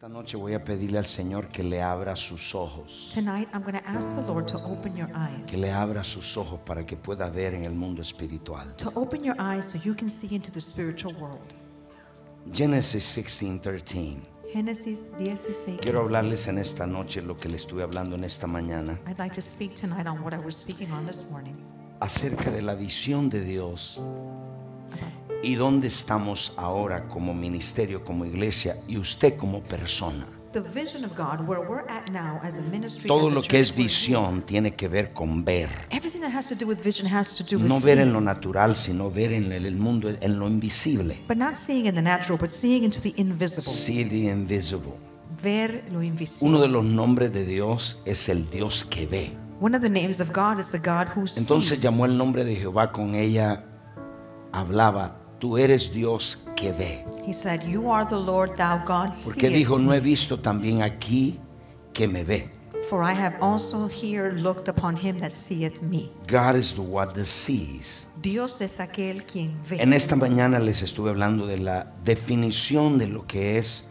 Esta noche voy a pedirle al Señor que le abra sus ojos, Tonight, I'm going to ask the Lord to open your eyes. que le abra sus ojos para que pueda ver en el mundo espiritual. To open your eyes so you can see into the spiritual world. Génesis 16:13. Génesis 16. Quiero hablarles en esta noche lo que le estuve hablando en esta mañana I'd like to speak tonight on what I was speaking on this morning. acerca de la visión de Dios y dónde estamos ahora como ministerio, como iglesia y usted como persona. The vision of God, where we're at now as a ministry. Todo lo que es visión tiene que ver con ver. Everything that has to do with vision has to do with No ver en lo natural, sino ver en el mundo, en lo invisible. But not seeing in the natural, but seeing into the invisible. See the invisible. Ver lo invisible. Uno de los nombres de Dios es el Dios que ve. One of the names of God is the God who sees. Entonces llamó el nombre de Jehová con ella, hablaba, tú eres Dios que ve. He said, You are the Lord, thou God Porque dijo, no he visto también aquí que me ve. For I have also here looked upon him that seeth me. God is the one that sees. Dios es aquel quien ve. En esta mañana les estuve hablando de la definición de lo que es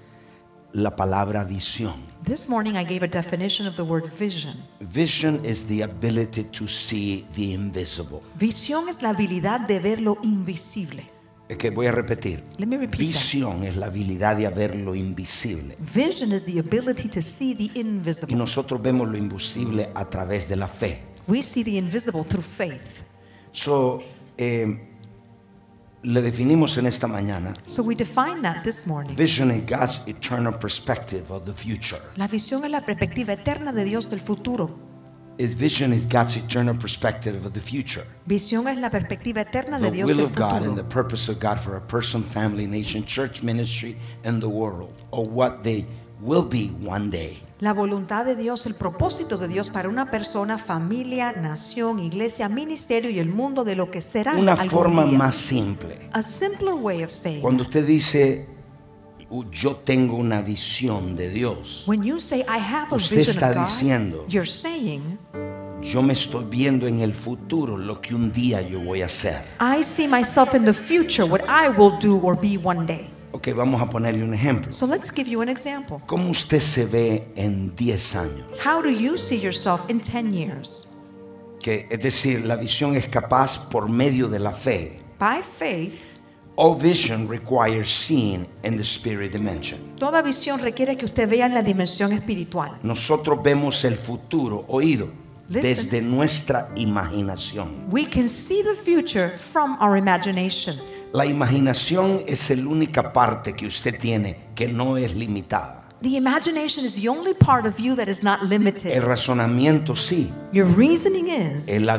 la palabra visión. This morning I gave a definition of the word vision. Vision is the ability to see the invisible. Visión es la habilidad de ver lo invisible. Es que voy a repetir. Let me repeat that. Visión es la habilidad de ver lo invisible. Vision is the ability to see the Y invisible. nosotros vemos lo invisible a través de la fe. We see the invisible through faith. So, eh, le definimos en esta mañana. So we define that this morning. Vision is God's eternal perspective of the future. La visión es la perspectiva eterna de Dios del futuro. Is vision is God's eternal perspective of the future. Visión es la perspectiva eterna The de Dios will of God and the purpose of God for a person, family, nation, church, ministry, and the world, or what they will be one day. La voluntad de Dios, el propósito de Dios para una persona, familia, nación, iglesia, ministerio y el mundo de lo que será Una algún forma día. más simple. A simpler way of saying Cuando usted dice, "Uh, yo tengo una visión de Dios, When you say I have a Usted vision está of God, diciendo- you're saying yo me estoy viendo en el futuro lo que un día yo voy a hacer. I see myself in the future, what I will do or be one day. Ok, vamos a ponerle un ejemplo. So let's give you an example. ¿Cómo usted se ve en 10 años? How do you see yourself in 10 years? Que, es decir, la visión es capaz por medio de la fe. By faith, All vision requires seeing in the spirit dimension. toda visión requiere que usted vea en la dimensión espiritual. Nosotros vemos el futuro, oído, Listen. desde nuestra imaginación. We can see the future from our imagination. La imaginación es la única parte que usted tiene que no es limitada. The imagination is the only part of you that is not El limited. razonamiento sí, Your reasoning is, eh, la,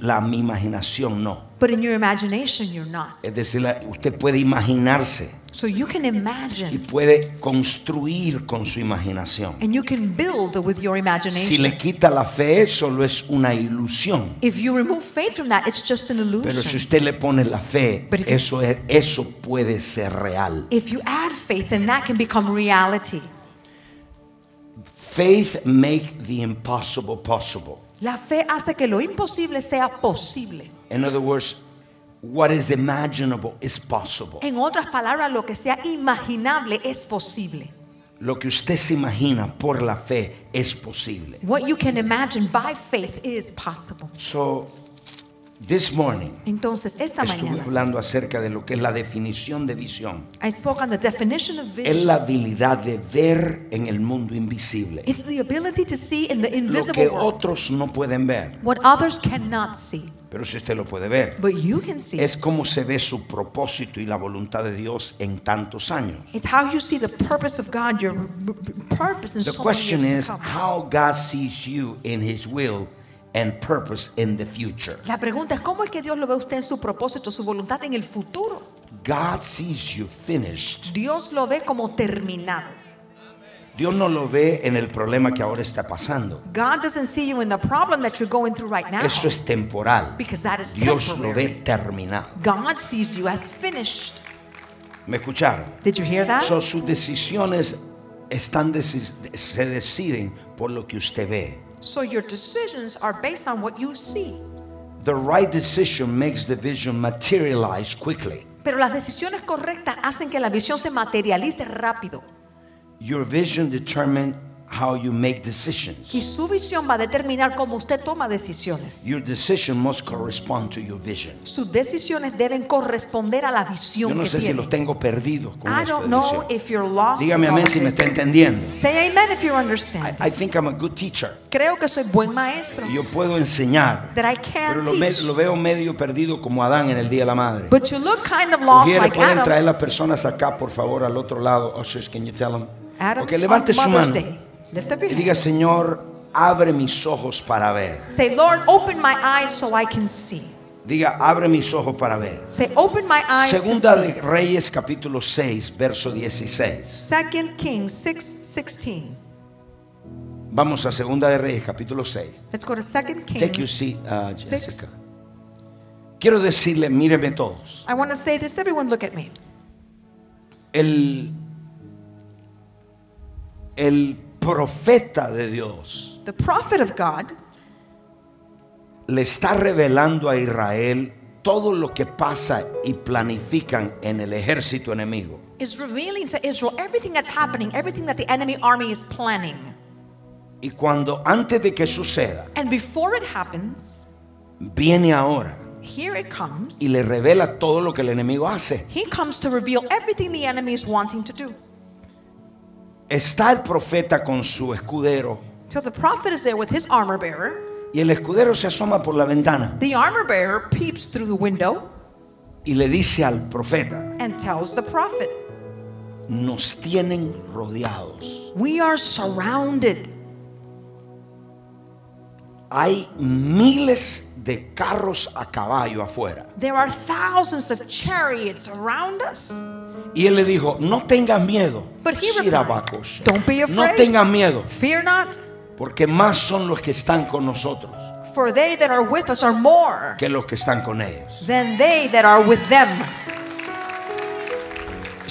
la mi imaginación no. But in your imagination, you're not. Es decir, usted puede imaginarse So you can y imagine puede construir con su imaginación. and you can build with your Si imagination. le quita la fe, solo es una ilusión. If you remove faith from that, it's just an Pero si illusion. usted le pone la fe, But if you- eso, es, eso puede ser real. If you add faith, then that can become reality. Faith make the impossible possible. La fe hace que lo imposible sea posible. In other words, what is imaginable is possible. En otras palabras, lo que sea imaginable es posible. Lo que usted se imagina por la fe es posible. What you can imagine by faith is possible. So, this morning Entonces, esta estuve mañana, hablando acerca de lo que es la definición de visión. I spoke on the definition of Es vision. la habilidad de ver en el mundo invisible. It's the ability to see in the Lo invisible que world otros no pueden ver. what others cannot see. Pero si usted lo puede ver. But you can see. Es como se ve su propósito y la voluntad de Dios en tantos años. It's how you see the purpose of God, your r- r- purpose in The so many question is how God sees you in His will and purpose in the future. La pregunta es cómo es que Dios lo ve usted en su propósito, su voluntad en el futuro. God sees you finished. Dios lo ve como terminado. Dios no lo ve en el problema que ahora está pasando. God doesn't see you in the problem that you're going through right now. Eso es temporal. Because that is Dios lo temporary. ve terminado. God sees you as finished. ¿Me escucharon? Did you hear that? So, sus decisiones están se deciden por lo que usted ve. So your decisions are based on what you see. The right decision makes the vision materialize quickly. Pero las decisiones correctas hacen que la visión se materialice rápido. Your vision determine how you make decisions. Y su visión va a determinar cómo usted toma decisiones. Your decision must correspond to your vision. Sus decisiones deben corresponder a la visión Yo no que sé si tiene. los tengo perdidos con I don't know if you're lost. Dígame amén si me está entendiendo. Say amen if you understand. I, I think I'm a good teacher. Creo que soy buen maestro. Yo puedo enseñar, That I pero can lo, me- lo veo medio perdido como Adán en el día de la madre. But you look kind of lost like pueden Adam. traer las personas acá, por favor, al otro lado. Ushers, can you tell them? Adam Ok, levante su mano Day. Lift up your y diga. Señor, abre mis ojos para ver. Say, Lord, open my eyes so I can see. Diga, abre mis ojos para ver. Say, open my eyes Segunda to de see. Reyes, capítulo 6, verso 16. Second Kings 6, 16. Vamos a Segunda de Reyes, capítulo 6. Let's go to Second Take your Kings seat, uh, Jessica. 6. Quiero decirle, míreme todos. I want to say this. Everyone look at me. El, el profeta de Dios The prophet of God le está revelando a Israel todo lo que pasa y planifican en el ejército enemigo. is revealing to Israel everything that's happening, everything that the enemy army is planning. Y cuando antes de que suceda, And before it happens, viene ahora here it comes. y le revela todo lo que el enemigo hace. He comes to reveal everything the enemy is wanting to do. Está el profeta con su escudero So the prophet is there with his armor bearer. y el escudero se asoma por la ventana The armor bearer peeps through the window y le dice al profeta, and tells the prophet, nos tienen rodeados. We are surrounded. Hay miles de carros a caballo afuera. There are thousands of chariots around us. Y él le dijo, no tengas miedo. But he replied, Shirabakos. Don't be No afraid. tengas miedo, Fear not, porque más son los que están con nosotros for they that are with us are more que los que están con ellos. than they that are with them.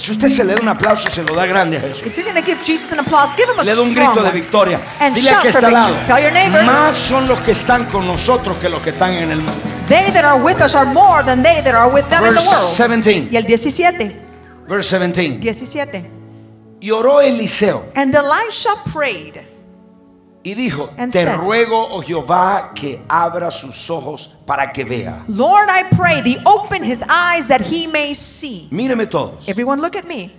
Si usted se le da un aplauso, se lo da grande a Jesús. If you're going to give Jesus an applause, give him a Le da un strong grito de one. victoria. And Dile shout que for está al lado. victory. Tell your neighbor. Más son los que están con nosotros que los que están en el mundo. They that are with us are more than they that are with them in the Verse world. 17. Y el 17. Verse 17. 17. Y oró Eliseo And Elisha prayed y dijo, And te said, ruego, oh Jehová, que abra sus ojos para que vea. Lord, I pray thee, open his eyes that he may see. Míreme todos. Everyone look at me.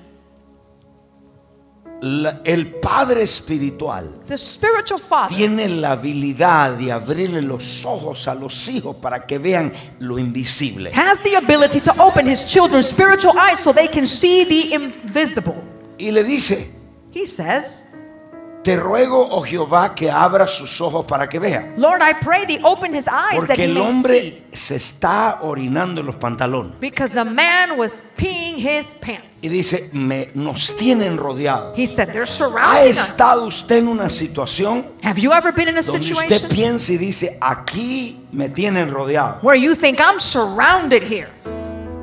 La- el Padre Espiritual The spiritual father tiene la habilidad de abrirle los ojos a los hijos para que vean lo invisible. has the ability to open his children's spiritual eyes so they can see the invisible. Y le dice, He says, te ruego, oh Jehová, que abra sus ojos para que vea. Lord, I pray thee, open his eyes that Porque he el may see. hombre se está orinando en los pantalones. Because the man was peeing his pants. Y dice, me, nos tienen rodeados. He said, they're ¿Ha surrounding us. estado usted en una situación Have you ever been in a donde usted situation piensa y dice, aquí me tienen rodeado? where you think I'm surrounded here?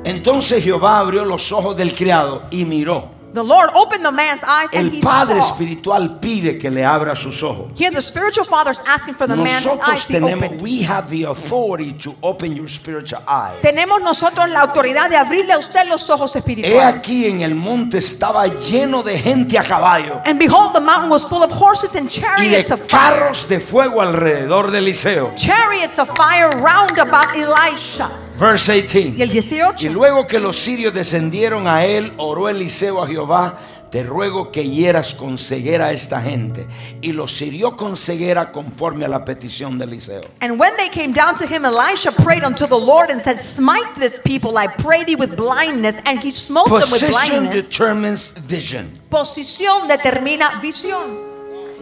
Entonces Jehová abrió los ojos del criado y miró. The Lord opened the man's eyes and El he Padre saw. espiritual pide que le abra sus ojos. Here, the spiritual father is asking for the man's Nosotros eyes to be tenemos, we have the authority to open your spiritual eyes. Tenemos nosotros la autoridad de abrirle a usted los ojos He espirituales. aquí en el monte estaba lleno de gente a caballo And behold, the mountain was full of horses and y de chariots of fire. carros de fuego alrededor de Eliseo. Chariots of fire round about Elisha. Verse Y 18. el 18. Y luego que los sirios descendieron a él, oró Eliseo a Jehová, te ruego que hieras con ceguera a esta gente. Y los hirió con ceguera conforme a la petición de Eliseo. And when they came down to him, Elisha prayed unto the Lord and said, Smite this people, I pray thee, with blindness. And he smote them with Position blindness. determines vision, Posición determina visión.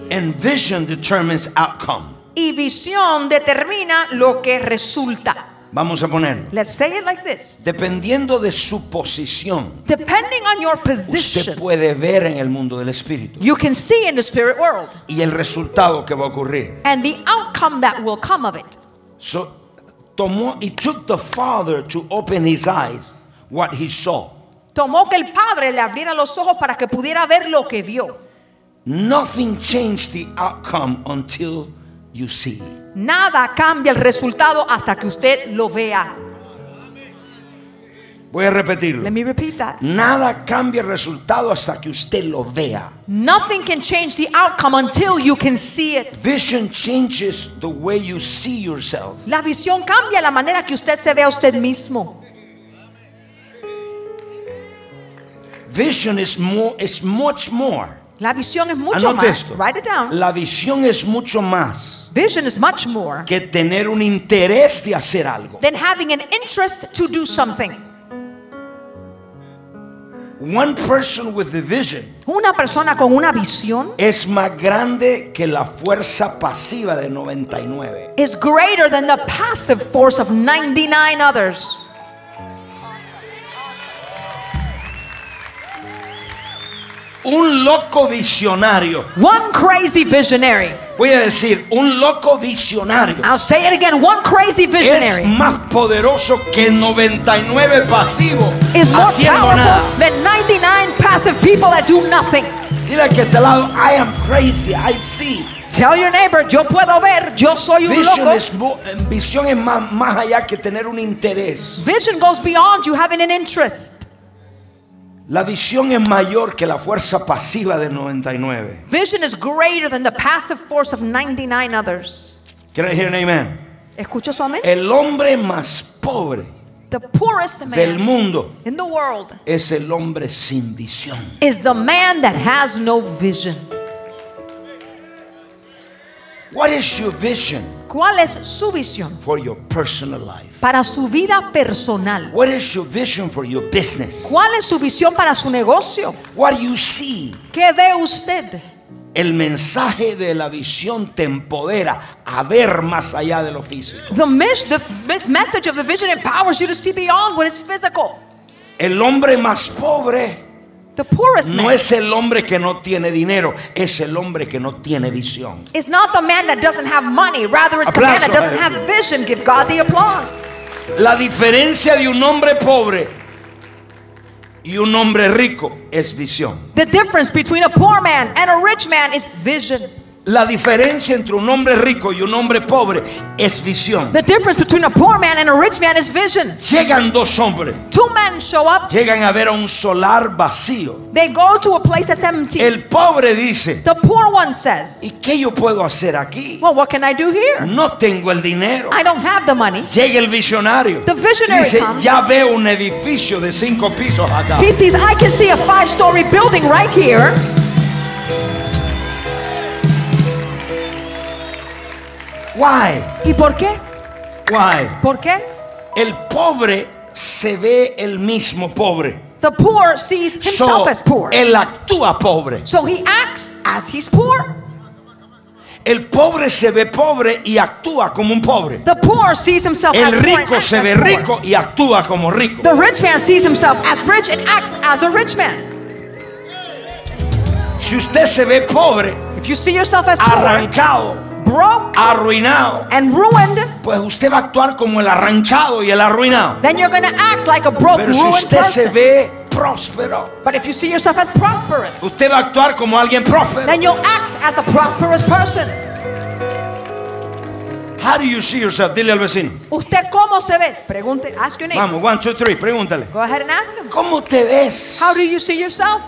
and vision determines outcome. Y visión determina lo que resulta. Vamos a ponerlo. Let's say it like this. Dependiendo de su posición, Depending on your usted position, puede ver en el mundo del espíritu you can see in the spirit world y el resultado que va a ocurrir. and the outcome that will come of it. So, tomó, it took the father to open his eyes what he saw. Tomó que el padre le abriera los ojos para que pudiera ver lo que vio. Nothing changed the outcome until you see. Nada cambia el resultado hasta que usted lo vea. Voy a repetirlo. Let me repeat that. Nada cambia el resultado hasta que usted lo vea. Nothing can change the outcome until you can see it. Vision changes the way you see yourself. La visión cambia la manera que usted se ve a usted mismo. Vision is more is much more. La visión es mucho Anote más. esto. Write it down. La visión es mucho más Vision is much more que tener un interés de hacer algo. than having an interest to do something. One person with the vision Una persona con una visión es más grande que la fuerza pasiva de 99. is greater than the passive force of 99 others. Un loco visionario. One crazy visionary. Voy a decir, un loco visionario I'll say it again. One crazy es visionary más poderoso que 99 pasivos is more haciendo nada. powerful than 99 passive people that do nothing. Dile que al lado, I am crazy, I see. Tell your neighbor, yo puedo ver, yo soy un Vision loco. es, mo- visión es más, más allá que tener un interés. Vision goes beyond you having an interest. La visión es mayor que la fuerza pasiva de 99. Vision is greater than the passive force of 99 others. Can I hear an amen? ¿Escucho su amén? El hombre más pobre The poorest del man mundo in the world es el hombre sin visión. is the man that has no vision. What is your vision ¿Cuál es su visión for your personal life? para su vida personal? What is your vision for your business? ¿Cuál es su visión para su negocio? What do you see? ¿Qué ve usted? El mensaje de la visión te empodera a ver más allá de lo físico. The, mes- the mes- message of the vision empowers you to see beyond what is physical. El hombre más pobre The poorest no es el hombre que no tiene dinero, es el hombre que no tiene visión. is not the man that doesn't have money. Rather, it's the man that doesn't have vision. Give God the applause. La diferencia de un hombre pobre y un hombre rico es visión. The difference between a poor man and a rich man is vision. La diferencia entre un hombre rico y un hombre pobre es visión. The difference between a poor man and a rich man is vision. Llegan dos hombres, Two men show up, llegan a ver a un solar vacío. they go to a place that's empty. El pobre dice, The poor one says, ¿y qué yo puedo hacer aquí? Well, what can I do here? No tengo el dinero. I don't have the money. Llega el visionario. The visionary Dice, comes. ya veo un edificio de cinco pisos acá. He sees, I can see a five story building right here. Why? ¿Y por qué? Why? ¿Por qué? El pobre se ve el mismo pobre. The poor sees himself So, as poor. él actúa pobre. So he acts as he's poor. El pobre se ve pobre y actúa como un pobre. The poor sees himself as El poor rico acts se as ve poor. rico y actúa como rico. The rich man sees himself as rich and acts as a rich man. Si usted se ve pobre, If you see yourself as poor, arrancado, broke, arruinado, and ruined, pues usted va a actuar como el arrancado y el arruinado. then you're going to act like a broke, Pero si usted se person. ve próspero, But if you see yourself as prosperous, usted va a actuar como alguien próspero. then you'll act as a prosperous person. How do you see yourself? Dile al vecino. ¿Usted cómo se ve? Pregunte, ask your neighbor. Vamos, one, two, three, pregúntale. Go ahead and ask him. ¿Cómo te ves? How do you see yourself?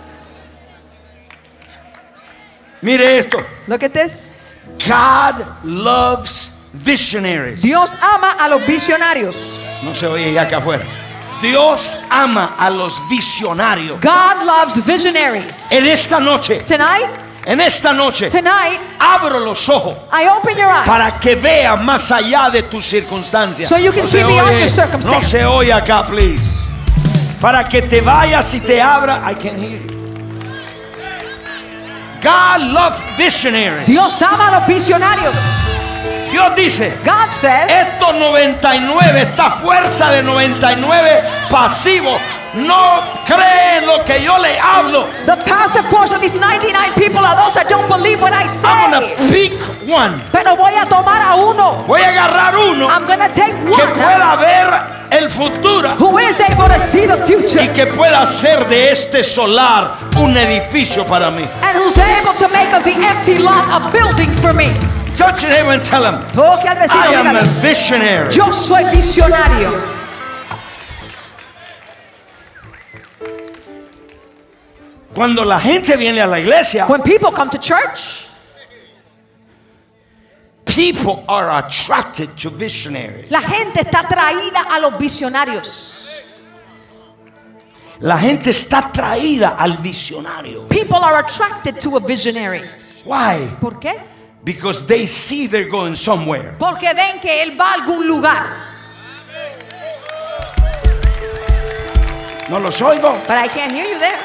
Mire esto. Look at this. God loves visionaries. Dios ama a los visionarios. No se oye ya acá afuera. Dios ama a los visionarios. God loves visionaries. En esta noche, Tonight, en esta noche, tonight, abro los ojos I open your eyes. para que vea más allá de tus circunstancias. So you can no, see se beyond oye, your circumstances. no se oye acá, please. Para que te vayas y te abra. I can hear you. God loves visionaries. Dios ama a los visionarios. Dios dice, God says, estos 99, esta fuerza de 99 pasivos, no creen lo que yo le hablo. the passive force of these 99 people are those that don't believe what I I'm gonna say. pick one. Pero voy a tomar a uno. Voy a agarrar uno I'm gonna take que one pueda ver el futuro who is able to see the y future que pueda hacer de este solar un edificio para mí. and who's able to make of the empty lot a building for me. Touch your neighbor and tell him, I am a visionary. yo soy visionario. Cuando la gente viene a la iglesia, When people come to church, people are attracted to visionaries. la gente está atraída a los visionarios. La gente está atraída al visionario. People are attracted to a visionary. Why? ¿Por qué? Because they see they're going somewhere. Porque ven que él va a algún lugar. No los oigo. But I can't hear you there.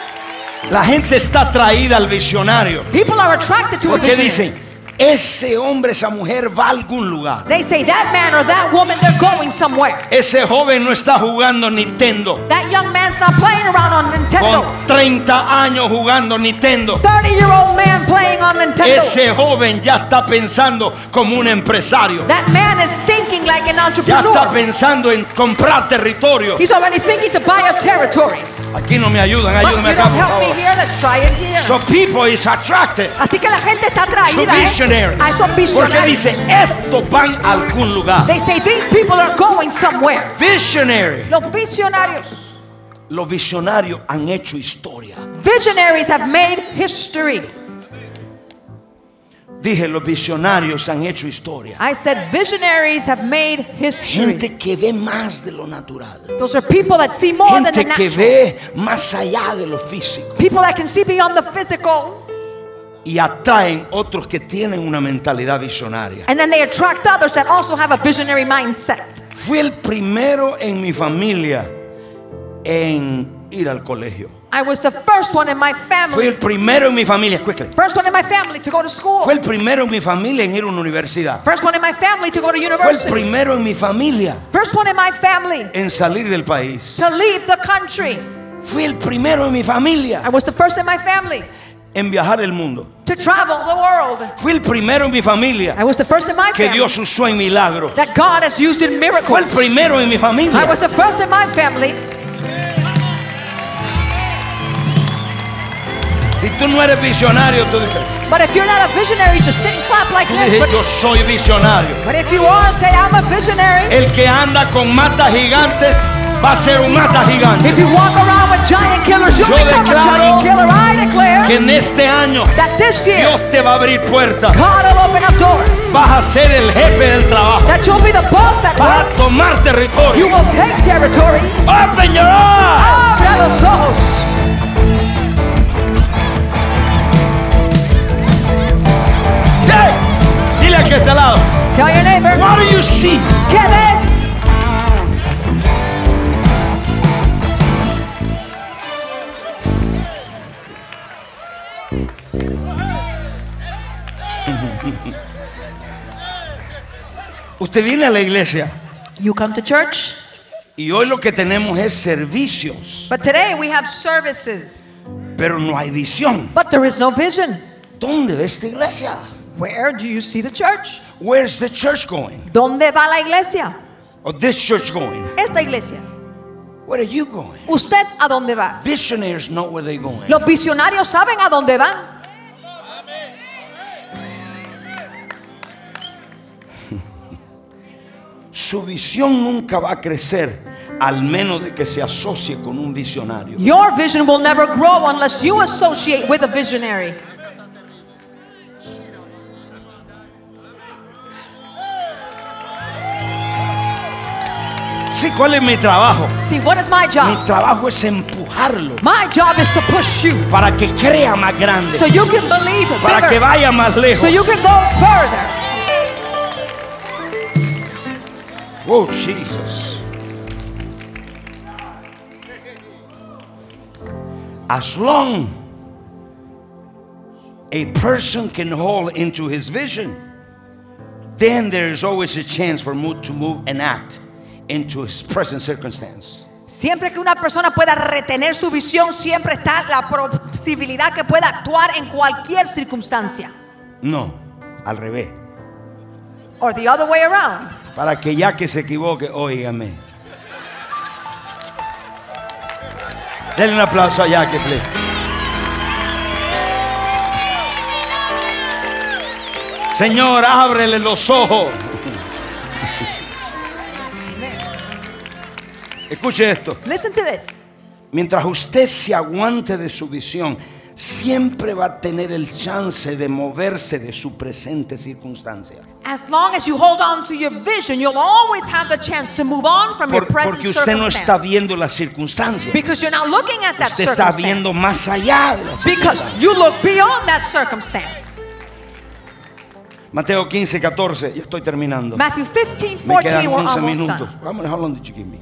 La gente está atraída al visionario. People are attracted to Porque dicen, ese hombre, esa mujer va a algún lugar. They say that man or that woman, they're going somewhere. Ese joven no está jugando Nintendo. That young man's not playing around on Nintendo. Con 30 años jugando Nintendo. 30 year old man playing on Nintendo. Ese joven ya está pensando como un empresario. That man is thinking like an Ya está entrepreneur. pensando en comprar territorio. He's already thinking to buy up territories. Aquí no me ayudan, ayúdenme acá por favor. here, here. So people is attracted Así que la gente está atraída visionaries. Porque dice, estos van a algún lugar. They say these people are going somewhere. Visionary. Los visionarios. Los visionarios han hecho historia. Visionaries have made history. Dije, los visionarios han hecho historia. I said visionaries have made history. Gente que ve más de lo natural. Those are people that see more than the natural. Gente que ve más allá de lo físico. People that can see beyond the physical. Y atraen otros que tienen una mentalidad visionaria. And then they attract others that also have a visionary mindset. Fui el primero en mi familia en ir al colegio. I was the first one in my Fui family. el primero en mi familia, quickly. First one in my family to go to school. Fue el primero en mi familia en ir a una universidad. First one in my family to go to Fue el university. primero en mi familia First one in my family en salir del país. to leave the country. Fui el primero en mi familia I was the first in my family en viajar el mundo. to travel the world. Fui el primero en mi familia I was the first in my que family Dios usó en milagros. that God has used in Fue el primero en mi I familia. was the first in my family. Si tú no eres visionario, tú dices, But if you're not a visionary, just sit and clap like this. dices, But, yo soy visionario. but if you are, say, I'm a visionary. El que anda con matas gigantes va a ser un mata gigante. If you walk around with giant killers, you'll Yo become a giant killer. I declare Que en este año that this year, Dios te va a abrir puertas. God will open up doors. Vas a ser el jefe del trabajo. That you'll be the boss at Vas work. a tomar You territorio. will take territory. Open your eyes. Abre los ojos. Dile aquí a este lado. Tell your neighbor, What do you see? ¿qué ves? Usted viene a la iglesia You come to church, y hoy lo que tenemos es servicios, but today we have services, pero no hay visión. but there is no vision. ¿Dónde ve esta iglesia? Where do you see the church? Where's the church going? ¿Dónde va la iglesia? Or this church going? Esta iglesia. Where are you going? ¿Usted a dónde va? Visionaries know where they're going. Los visionarios saben a dónde van. Su visión nunca va a crecer al menos de que se asocie con un visionario. Your vision will never grow unless you associate with a visionary. Sí, ¿cuál es mi trabajo? See, what is my Mi job? trabajo es empujarlo My job is to push you para que crea más grande, so you can believe para que vaya más lejos. so you can go further. Oh, Jesus. As long a person can hold into his vision, then there is always a chance for move to move and act into his present circumstance. Siempre que una persona pueda retener su visión, siempre está la posibilidad que pueda actuar en cualquier circunstancia. No, al revés. Or the other way around. Para que ya que se equivoque, óigame. Denle un aplauso a Jackie, please. Señor, ábrele los ojos. Escuche esto. Listen to this. Mientras usted se aguante de su visión, siempre va a tener el chance de moverse de su presente circunstancia. As long as you hold on to your vision, you'll always have the chance to move on from your Por- present porque usted no está viendo la circunstancia. Because you're not looking at that Usted está viendo más allá de la Because you look beyond that circumstance. Mateo 15, 14, ya estoy terminando. Matthew 15, Me 14, quedan we're 11 almost minutos. how long did you give me?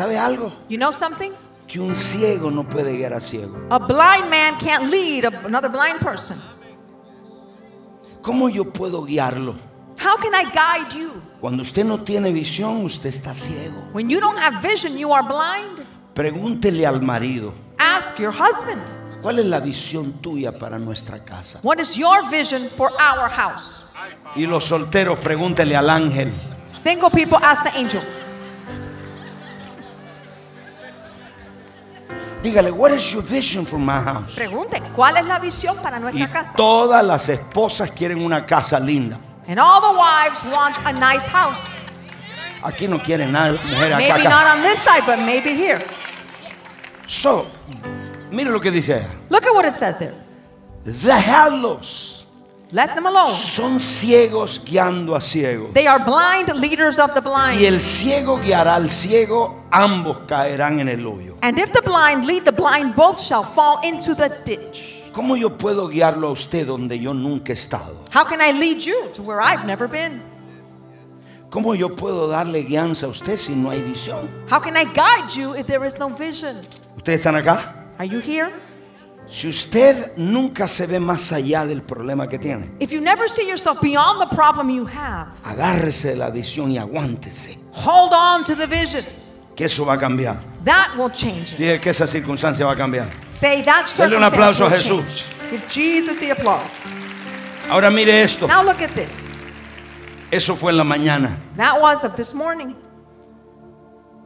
¿Sabe algo? You know something? Que un ciego no puede guiar a ciego. A blind man can't lead another blind person. ¿Cómo yo puedo guiarlo? How can I guide you? Cuando usted no tiene visión, usted está ciego. When you don't have vision, you are blind. Pregúntele al marido, Ask your husband. ¿cuál es la visión tuya para nuestra casa? What is your vision for our house? Y los solteros, pregúntele al ángel, Single people ask the angel. Dígale, what is your vision for my house? Pregunte, ¿cuál es la visión para Y nuestra casa? todas las esposas quieren una casa linda. And all the wives want a nice house. Aquí no quieren nada, las mujeres acá, Maybe not on this side, but maybe here. So, mire lo que dice. Look at what it says there. Dejadlos. Let them alone. Son ciegos guiando a ciegos. They are blind leaders of the Y blind. el ciego guiará al ciego, ambos caerán en el hoyo. And if the blind lead the blind, both shall fall into the ditch. ¿Cómo yo puedo guiarlo a usted donde yo nunca he estado? How can I lead you to where I've never been? ¿Cómo yo puedo darle guianza a usted si no hay visión? How can I guide you if there is no vision? ¿Ustedes están acá? Are you here? Si usted nunca se ve más allá del problema que tiene, If you never see yourself beyond the problem you have, agárrese de la visión y aguántese, hold on to the vision. que eso va a cambiar. That will change it. Dije que esa circunstancia va a cambiar. Say that Dale un circumstance aplauso a will Jesús. change. Give Jesus the applause. Ahora mire esto. Now look at this. Eso fue en la mañana. That was of this morning.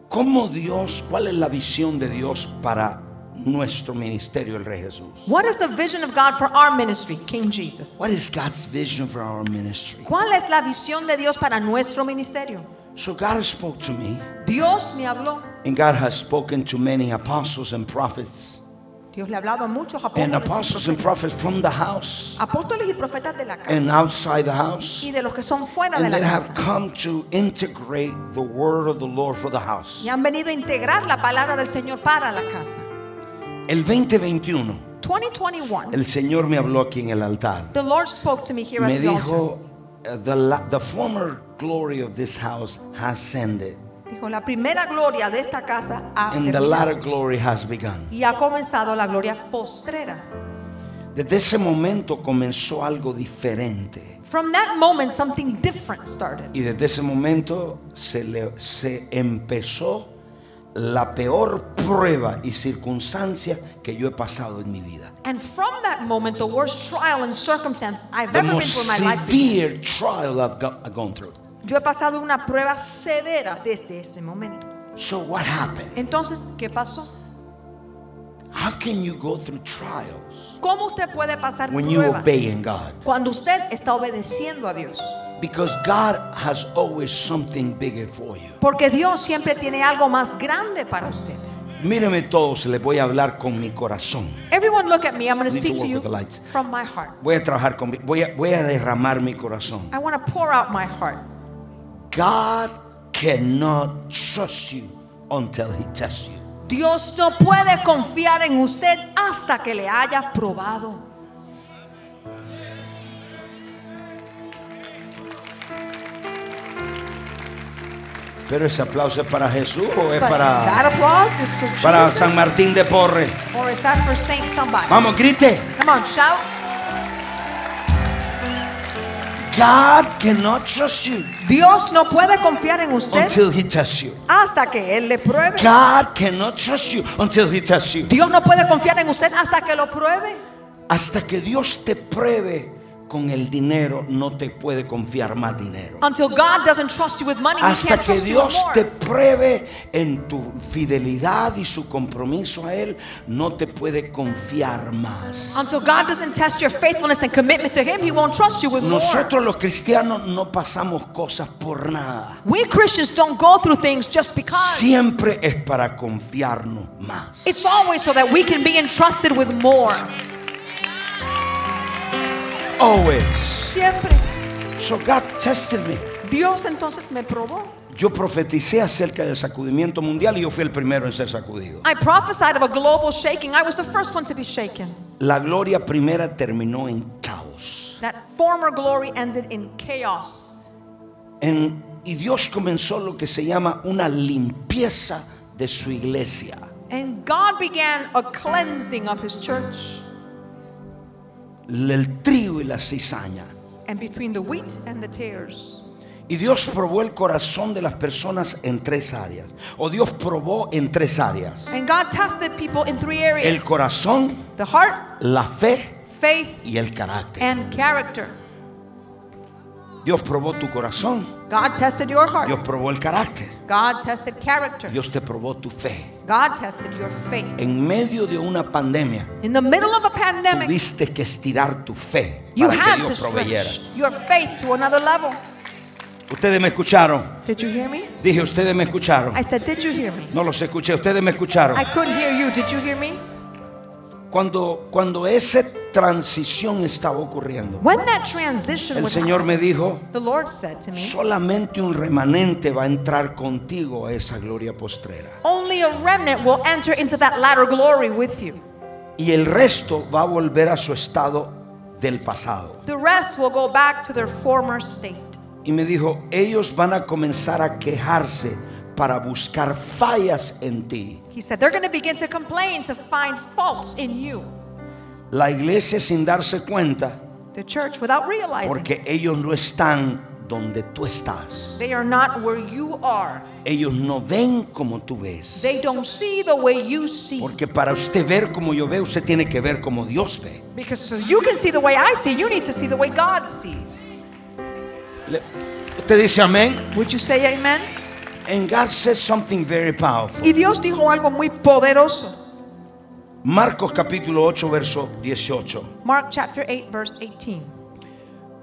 ¿Cómo Dios, cuál es la visión de Dios para nuestro ministerio, el Rey Jesús? What is the vision of God for our ministry, King Jesus? What is God's vision for our ministry? ¿Cuál es la visión de Dios para nuestro ministerio? So God has spoke to me, Dios me habló. and God has spoken to many apostles and prophets, Dios le ha hablado a muchos apóstoles and apostles and prophets from the house apóstoles y profetas de la casa and outside the house, y de los que son fuera de and la that have come to integrate the word of the Lord for the house. Y han venido a integrar la palabra del Señor para la casa. El 2021, 2021, el Señor me habló aquí en el altar. the Lord spoke to me here Me at the altar. dijo, uh, the, former glory of this house has ascended, Dijo, la primera gloria de esta casa ha and the latter glory has begun. y ha comenzado la gloria postrera. Desde ese momento comenzó algo diferente. From that moment, something different started. Y desde ese momento se, le- se empezó la peor prueba y circunstancia que yo he pasado en mi vida. And from that moment, the worst trial and circumstance I've The ever been through in my life. severe trial I've, got, I've gone through. Yo he pasado una prueba severa desde ese momento. So what happened? Entonces, ¿qué pasó? How can you go through trials ¿Cómo usted puede pasar when you pruebas obey in God? cuando usted está obedeciendo a Dios? Because God has always something bigger for you. Porque Dios siempre tiene algo más grande para usted. Míreme todos, les voy a hablar con mi corazón. Everyone look at me. I'm going to speak to you from my heart. Voy a trabajar con voy a, voy a derramar mi corazón. I want to pour out my heart. God cannot trust you until he tests you. Dios no puede confiar en usted hasta que le haya probado. Pero ese aplauso es para Jesús o es But para, that applause is for para San Martín de Porre. or is that for Saint somebody? Vamos, grite. Come on, shout. God cannot trust you Dios no puede confiar en usted until he tests you. hasta que Él le pruebe. God cannot trust you until he tests you. Dios no puede confiar en usted hasta que lo pruebe. Hasta que Dios te pruebe con el dinero no te puede confiar más dinero. Until God doesn't trust you with money, He Hasta can't que Dios more. te pruebe en tu fidelidad y su compromiso a Él, no te puede confiar más. Until God doesn't test your faithfulness and commitment to Him, He won't trust you with more. Nosotros los cristianos no pasamos cosas por nada. We Christians don't go through things just because. Siempre es para confiarnos más. It's always so that we can be entrusted with more. Always. Siempre. So God tested me. Dios entonces me probó. Yo profeticé acerca del sacudimiento mundial y yo fui el primero en ser sacudido. I prophesied of a global shaking. I was the first one to be shaken. La gloria primera terminó en caos. That former glory ended in chaos. En- y Dios comenzó lo que se llama una limpieza de su iglesia. And God began a cleansing of His church. El trigo y la cizaña. And between the wheat and the tares. Y Dios probó el corazón de las personas en tres áreas. O Dios probó en tres áreas. And God tested people in three El areas corazón, the heart, la fe faith, y el carácter. and character. Dios probó tu corazón. God tested your heart. Dios probó el carácter. God tested character. Dios te probó tu fe. God tested your faith. En medio de una pandemia, In the middle of a pandemic, tuviste que estirar tu fe you para que had to Dios proveyera. stretch your faith to another level. Ustedes me escucharon. Did you hear me? Dije, ustedes me escucharon. I said, Did you hear me? No los escuché, ustedes me escucharon. I couldn't hear you. Did you hear me? Cuando, cuando esa transición estaba ocurriendo, When that transition el Señor me dijo, the Lord said to me, solamente un remanente va a entrar contigo a esa gloria postrera. Only a remnant will enter into that latter glory with you. Y el resto va a volver a su estado del pasado. The rest will go back to their former state. Y me dijo, ellos van a comenzar a quejarse para buscar fallas en ti. He said, They're going to begin to complain to find faults in you. La iglesia sin darse cuenta, The church, without realizing, porque ellos no están donde tú estás. they are not where you are. Ellos no ven como tú ves. They don't see the way you see. Porque para usted ver como yo veo, usted tiene que ver como Dios ve. Because so you can see the way I see, you need to see the way God sees. Le- Usted dice amén. Would you say amen? And God says something very powerful. Y Dios dijo algo muy poderoso. Marcos capítulo 8, verso 18. Mark chapter 8, verse 18.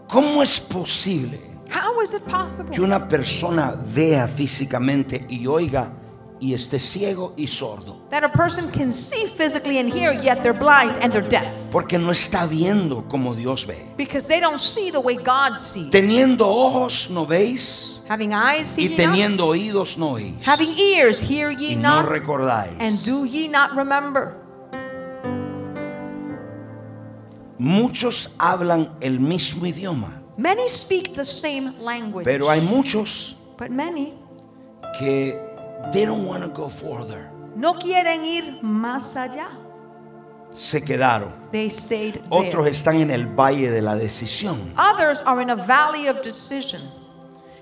¿Cómo es posible How is it possible que una persona vea físicamente y oiga y esté ciego y sordo? that a person can see physically and hear, yet they're blind and they're deaf? Porque no está viendo como Dios ve. Because they don't see the way God sees. Teniendo ojos no veis Having eyes, y ye not. teniendo oídos no oís. Having ears, hear ye Y no not. recordáis. And do ye not remember? Muchos hablan el mismo idioma, Many speak the same language. pero hay muchos but many que they don't want to go further. no quieren ir más allá. Se quedaron. They stayed there. Otros están en el valle de la decisión. Others are in a valley of decision.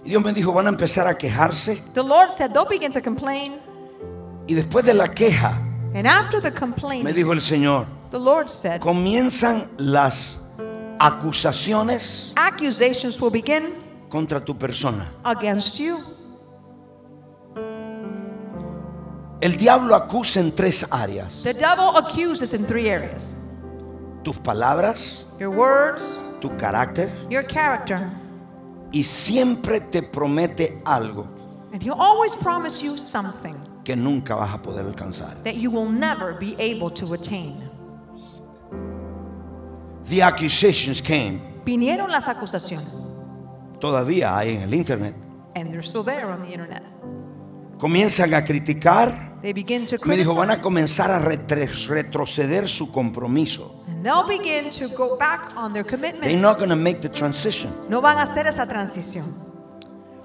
Y Dios me dijo, van a empezar a quejarse The Lord said they'll begin to complain. y después de la queja, And after the me complaining, dijo el Señor, the Lord said, comienzan las acusaciones accusations will begin contra tu persona. against you. El diablo acusa en tres áreas. The devil accuses in three areas Tus palabras, your words, tu carácter your character. y siempre te promete algo And he'll always promise you something que nunca vas a poder alcanzar. that you will never be able to attain. The accusations came. Vinieron las acusaciones. Todavía hay en el internet. And they're still there on the internet. Comienzan a criticar. They begin to Me dijo, van a comenzar a retroceder su compromiso. And they'll begin to go back on their They're commitment. not going to make the transition. No van a hacer esa transición.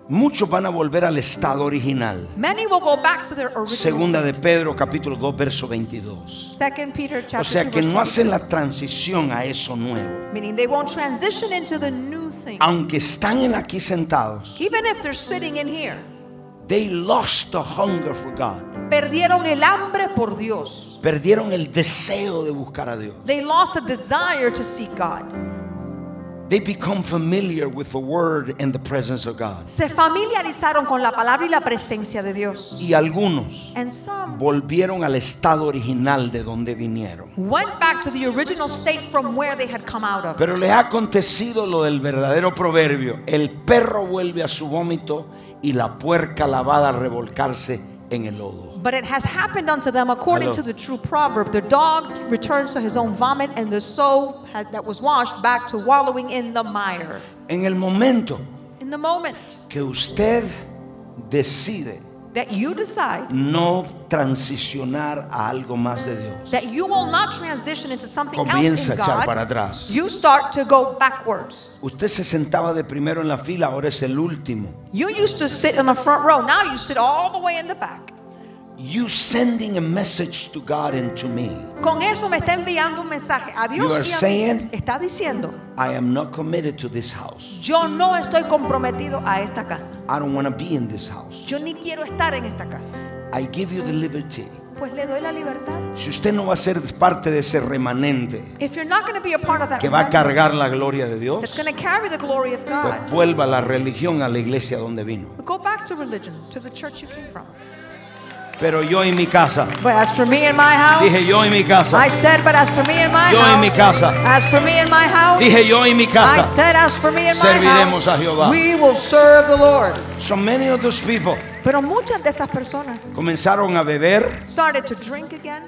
Muchos van a volver al estado original. Many will go back to their original Segunda de. Pedro capítulo 2 verso 22. Second Peter O sea 2, que no hacen 22. la transición a eso nuevo. Meaning they won't transition into the new thing. Aunque están en aquí sentados, Even if they're sitting in here. they lost the hunger for God. Perdieron el hambre por Dios. Perdieron el deseo de buscar a Dios. They lost the desire to seek God. They become familiar with the word and the presence of God. se familiarizaron con la palabra y la presencia de Dios. Y algunos And some volvieron al estado original de donde vinieron. went back to the original state from where they had come out of. Pero les ha acontecido lo del verdadero proverbio. El perro vuelve a su vómito y la puerca lavada a revolcarse en el lodo. But it has happened unto them according Hello. to the true proverb. The dog returns to his own vomit, and the soul has, that was washed back to wallowing in the mire. En el momento In the moment que usted decide that you decide no transicionar a algo más de Dios, that you will not transition into something else comienza a in echar para God, atrás. you start to go backwards. Usted se sentaba de primero en la fila, ahora es el último. You used to sit in the front row. Now you sit all the way in the back. You sending a message to God and to me. Con eso me está enviando un mensaje a Dios You are y a mí. saying- Está diciendo, I am not committed to this house. yo no estoy comprometido a esta casa. I don't want to be in this house. Yo ni quiero estar en esta casa. I give you the liberty. Pues le doy la libertad. Si usted no va a ser parte de ese remanente If you're not going to be a part of that que va a cargar la gloria de Dios, going to carry the glory of pues God, vuelva la religión a la iglesia donde vino. go back to religion, to the church you came from. Pero yo en mi casa, But as for me and my house, dije yo en mi I casa, said, but as for me and my Yo en mi house, casa. as for me and my house, dije yo en mi I casa. said, as for me and my Serviremos house, a Jehová. we will serve the Lord. So many of those people Pero muchas de esas personas comenzaron a beber, started to drink again,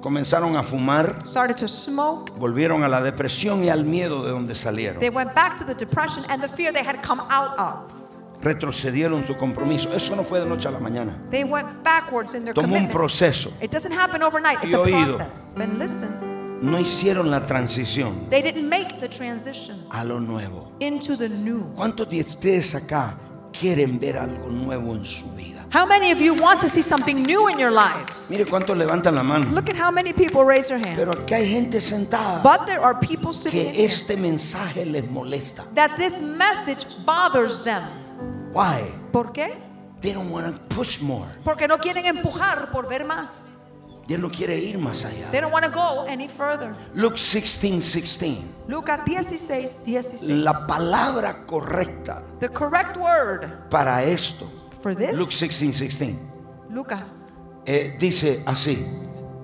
comenzaron a fumar, started to smoke. volvieron a la depresión y al miedo de donde salieron. They went back to the depression and the fear they had come out of. Retrocedieron su compromiso. Eso no fue de noche a la mañana. They went backwards in their Tomó un commitment. proceso. It doesn't happen overnight. It's Y a oído. process. But listen, No hicieron la transición they didn't make the transition a lo nuevo. into the new. ¿Cuántos de ustedes acá quieren ver algo nuevo en su vida? How many of you want to see something new in your lives? Mire cuántos levantan la mano. Look at how many people raise their hands. Pero aquí hay gente sentada But there are people sitting in que here este mensaje les molesta. that this message bothers them. Why? ¿Por qué? They don't want to push more. Porque no quieren empujar por ver más. Él no quiere ir más allá. They don't want to go any further. Luke 16, 16. Lucas 16, 16. La palabra correcta The correct word para esto, for this, Luke 16, 16, Lucas, eh, dice así: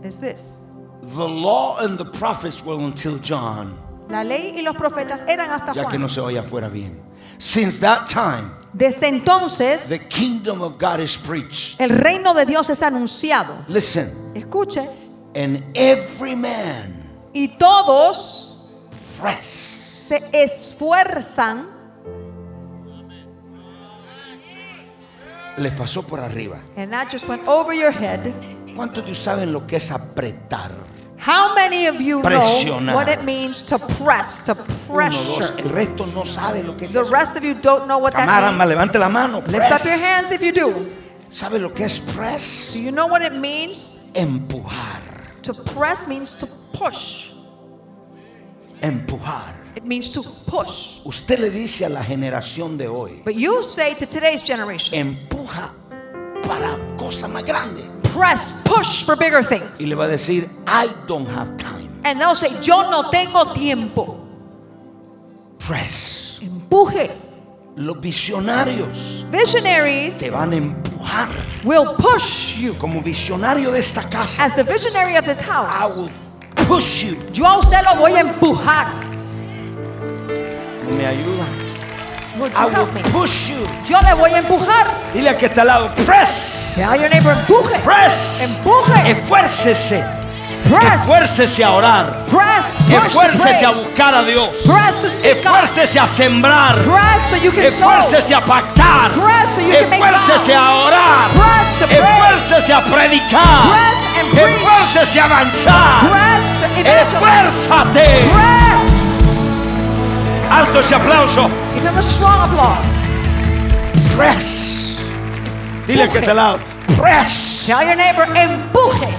is this. The law and the prophets were until John. La ley y los profetas eran hasta Ya que Juan. no se oye afuera bien. Since that time, Desde entonces, the kingdom of God is preached. el reino de Dios es anunciado. Listen, Escuche. and every man Y todos press. se esfuerzan. Les pasó por arriba. And that just went over your head. ¿Cuántos de ustedes saben lo que es apretar? How many of you know what it means to press, to Uno, dos. pressure? El resto no sabe lo que es The eso. rest of you don't know what that means. levante la mano. Lift up your hands if you do. ¿Sabe lo que es press? Do you know what it means? Empujar. To press means to push. Empujar. It means to push. Usted le dice a la generación de hoy, But you say to today's generation, empuja para cosas más grandes. Press, push for bigger things. Y le va a decir, I don't have time. And they'll say, yo no tengo tiempo. Press. Empuje. Los visionarios Visionaries te van a empujar. will push you. Como visionario de esta casa, As the visionary of this I house, will push you. yo a usted lo voy a empujar. Me ayuda. Would I me? push you. Yo le voy a empujar. Dile a que está al lado, press. Tell your neighbor, empuje. Press. Empuje. Esfuércese. Press. Esfuércese a orar. Press. Esfuércese a buscar a Dios. Press. Esfuércese a sembrar. Press so you can sow. Esfuércese a pactar. Press so you can make Esfuércese vows. a orar. Press to pray. Esfuércese a predicar. Press and preach. Esfuércese a avanzar. Press. Esfuérzate. Press. Alto ese aplauso. Give him a strong applause. Press. Dile que te lado. Press. Tell your neighbor, empuje.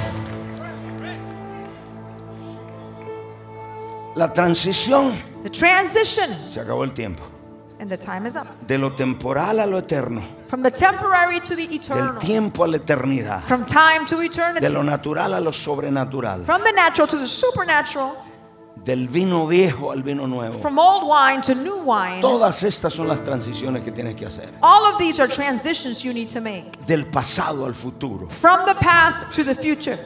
La transición. The transition. Se acabó el tiempo. And the time is up. De lo temporal a lo eterno. From the temporary to the Del eternal. tiempo a la eternidad. From time to De eternity. lo natural a lo sobrenatural. From the natural to the supernatural. Del vino viejo al vino nuevo. from old wine to new wine. Todas estas son las transiciones que tienes que hacer. All of these are transitions you need to make Del pasado al futuro, from the past to the future,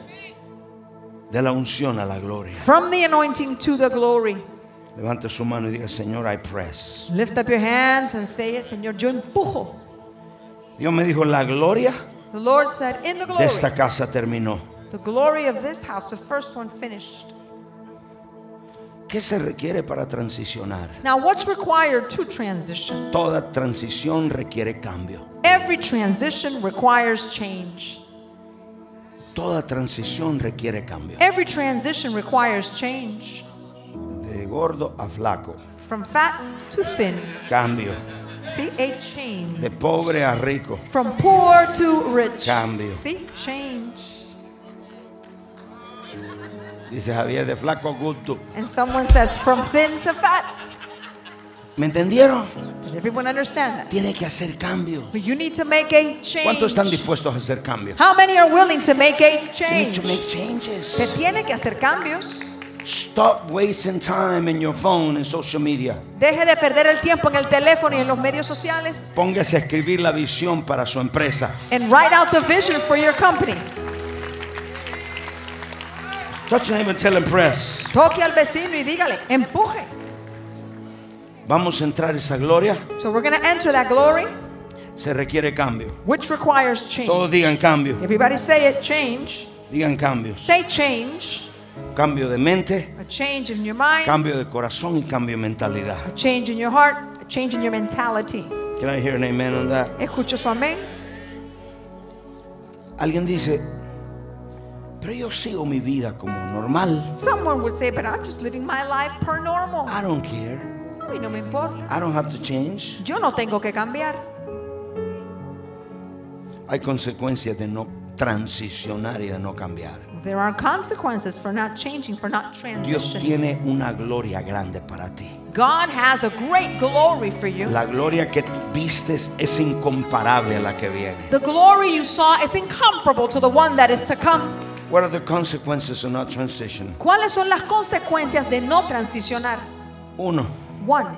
de la unción a la gloria. from the anointing to the glory. Levante su mano y diga, Señor, I press. Lift up your hands and say it, Señor, yo empujo. Dios me dijo, la gloria The Lord said, in the de glory, esta casa terminó. the glory of this house, the first one finished. ¿Qué se requiere para transicionar? Now, what's required to transition? Toda transición requiere cambio. Every transition requires change. Toda transición requiere cambio. Every transition requires change. De gordo a flaco, From fat to thin. cambio. See, a change. De pobre a rico, From poor to rich. Cambio. See, change. Dice Javier, de flaco a gordo. And someone says, from thin to fat. ¿Me entendieron? Did everyone understand that? Tiene que hacer cambios. But you need to make a change. ¿Cuántos están dispuestos a hacer cambios? How many are willing to make a You need change? to make changes. Se tiene que hacer cambios. Stop wasting time in your phone and social media. Deje de perder el tiempo en el teléfono y en los medios sociales. Póngase a escribir la visión para su empresa. And write out the vision for your company. Touch your neighbor and tell him press. Toque al vecino y dígale, empuje. Vamos a entrar esa gloria. So we're going to enter that glory, Se requiere cambio. which requires change. Todos digan cambio. Everybody say it, change. Digan cambios. Say change. Cambio de mente, A change in your mind, cambio de corazón y cambio de mentalidad. a change in your heart, a change in your mentality. Can I hear an amen on that? Escucho su amén. Alguien dice, pero yo sigo mi vida como normal. Someone would say, but I'm just living my life per normal. I don't care. A mí no me importa. I don't have to change. Yo no tengo que cambiar. Hay consecuencias de no transicionar y de no cambiar. There are consequences for not changing, for not Dios transitioning. tiene una gloria grande para ti. God has a great glory for you. La gloria que vistes es incomparable a la que viene. The glory you saw is incomparable to the one that is to come. What are the consequences of not transition? ¿Cuáles son las consecuencias de no transicionar? Uno, One,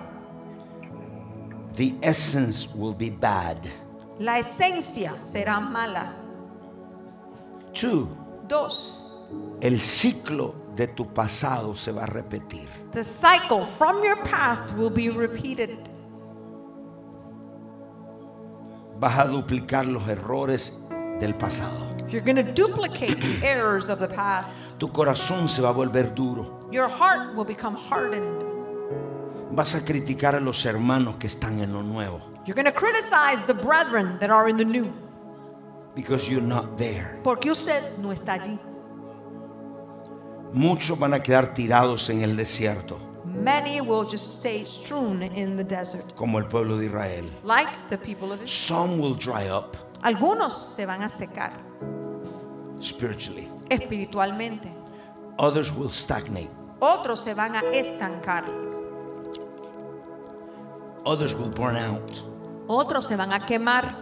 the essence will be bad. la esencia será mala. Two, Dos, el ciclo de tu pasado se va a repetir. the cycle from your past will be repeated. Vas a duplicar los errores del pasado. You're going to duplicate the errors of the past. Tu corazón se va a volver duro. Your heart will become hardened. Vas a criticar a los hermanos que están en lo nuevo. You're going to criticize the brethren that are in the new Because you're not there. porque usted no está allí. Muchos van a quedar tirados en el desierto, Many will just stay strewn in the desert, como el pueblo de Israel. like the people of Israel. Some will dry up Algunos se van a secar spiritually. espiritualmente, Others will stagnate. otros se van a estancar, Others will burn out. otros se van a quemar,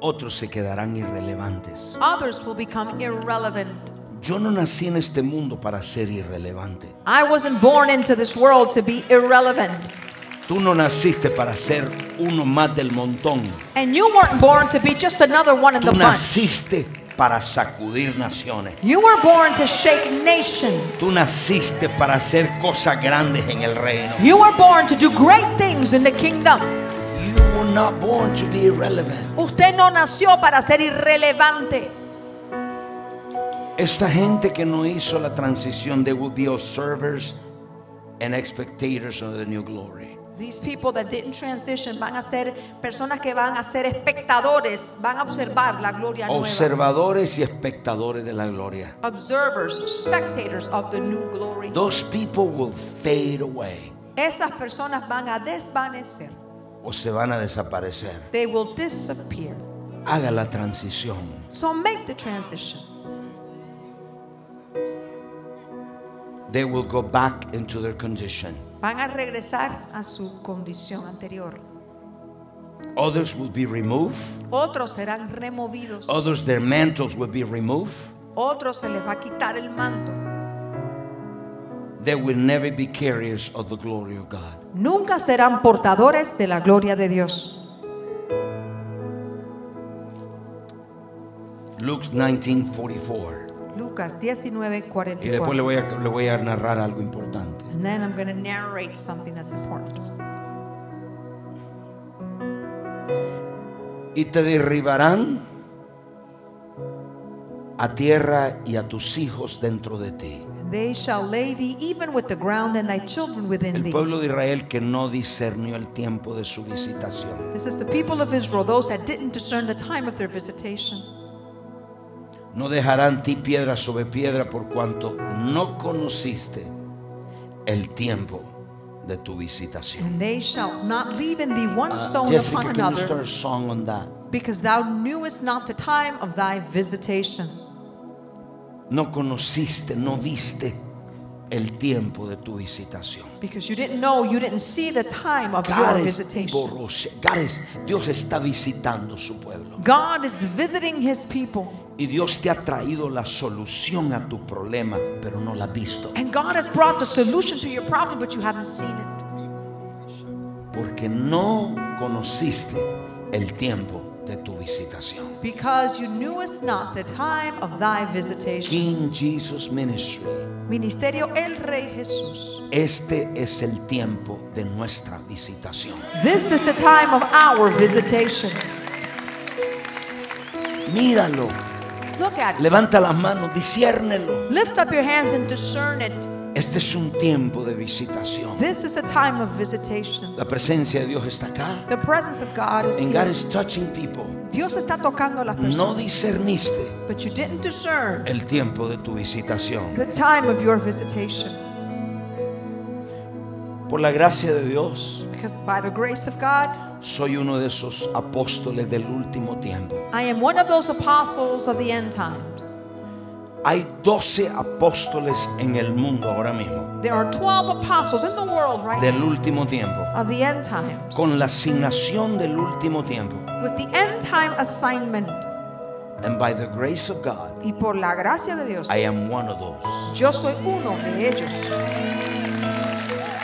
Otros se quedarán irrelevantes. others will become irrelevant. Yo no nací en este mundo para ser irrelevante. I wasn't born into this world to be irrelevant. Tú no naciste para ser uno más del montón. And you weren't born to be just another one in the Tú bunch. naciste para sacudir naciones. You were born to shake nations. Tú naciste para hacer cosas grandes en el reino. You were born to do great things in the kingdom. You were not born to be irrelevant. Usted no nació para ser irrelevante. Esta gente que no hizo la transición, they will be observers and spectators of the new glory. These people that didn't transition van a ser personas que van a ser espectadores, van a observar la gloria nueva. Observadores y espectadores de la gloria. Observers, spectators of the new glory. Those people will fade away Esas personas van a desvanecer. o se van a desaparecer. They will disappear. Haga la transición. So make the transition. They will go back into their condition. Van a regresar a su condición anterior. Others will be removed. Otros serán removidos. Others, their mantles will be removed. Otros se les va a quitar el manto. they will never be carriers of the glory of God. nunca serán portadores de la gloria de Dios. Luke 19:44. Lucas 19, Y después le 44. voy a, le voy a narrar algo importante. And then I'm going to narrate something that's important. Y te derribarán a tierra y a tus hijos dentro de ti. They shall lay thee even with the ground and thy children within El thee. pueblo de Israel que no discernió el tiempo de su visitación. This is the people of Israel, those that didn't discern the time of their visitation. No dejarán ti piedra sobre piedra por cuanto no conociste el tiempo de tu visitación. And they shall not leave in thee one Uh, stone Jessica, upon can you another, start a song on that? because thou knewest not the time of thy visitation. No conociste, no viste el tiempo de tu visitación. Because you didn't know, you didn't see the time of your God is visitation. God es- Dios está visitando su pueblo. God is visiting his people. Y Dios te ha traído la solución a tu problema, pero no la has visto. And God has brought the solution to your problem, but you haven't seen it. Porque no conociste el tiempo de tu visitación. Because you knewest not the time of thy visitation. King Jesus Ministry. Ministerio El Rey Jesús. Este es el tiempo de nuestra visitación. This is the time of our visitation. Míralo, Look at it. levanta las manos, disciérnelo. Lift up your hands and discern it. Este es un tiempo de visitación. This is a time of visitation. La presencia de Dios está acá. The presence of God is And God is touching people. Dios está tocando a las No personas. discerniste But you didn't discern el tiempo de tu visitación. the time of your visitation. Por la gracia de Dios, Because by the grace of God, soy uno de esos apóstoles del último tiempo. I am one of those apostles of the end times. Hay 12 apóstoles en el mundo ahora mismo There are 12 apostles in the world right del último tiempo. of the end times Con la asignación del último tiempo. with the end time assignment. And by the grace of God, Y por la gracia de Dios, I am one of those. yo soy uno de ellos.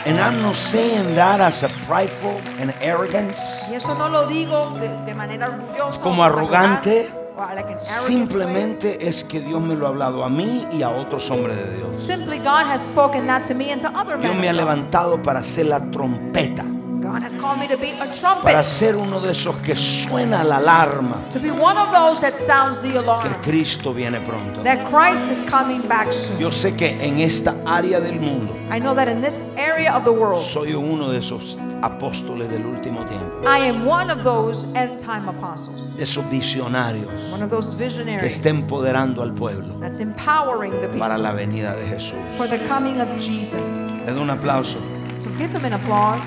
And I'm not saying that as a prideful and arrogance. Y eso no lo digo de, de manera orgullosa. Como arrogante, like. Simplemente es que Dios me lo ha hablado a mí y a otros hombres de Dios. Simply God has spoken that to me and to other Dios me ha levantado para hacer la trompeta, God has called me to be a para trumpet. ser uno de esos que suena la alarma To be one of those that sounds the que alarm. Cristo viene pronto. That Christ is coming back soon. Yo sé que en esta área del mundo I know that in this area of the world, soy uno de esos apóstoles del último tiempo, I am one of those end time apostles. de esos visionarios One of those que visionaries está empoderando al pueblo that's empowering the para people la venida de Jesús. for the coming of Jesus. Le doy un aplauso. So give them an applause.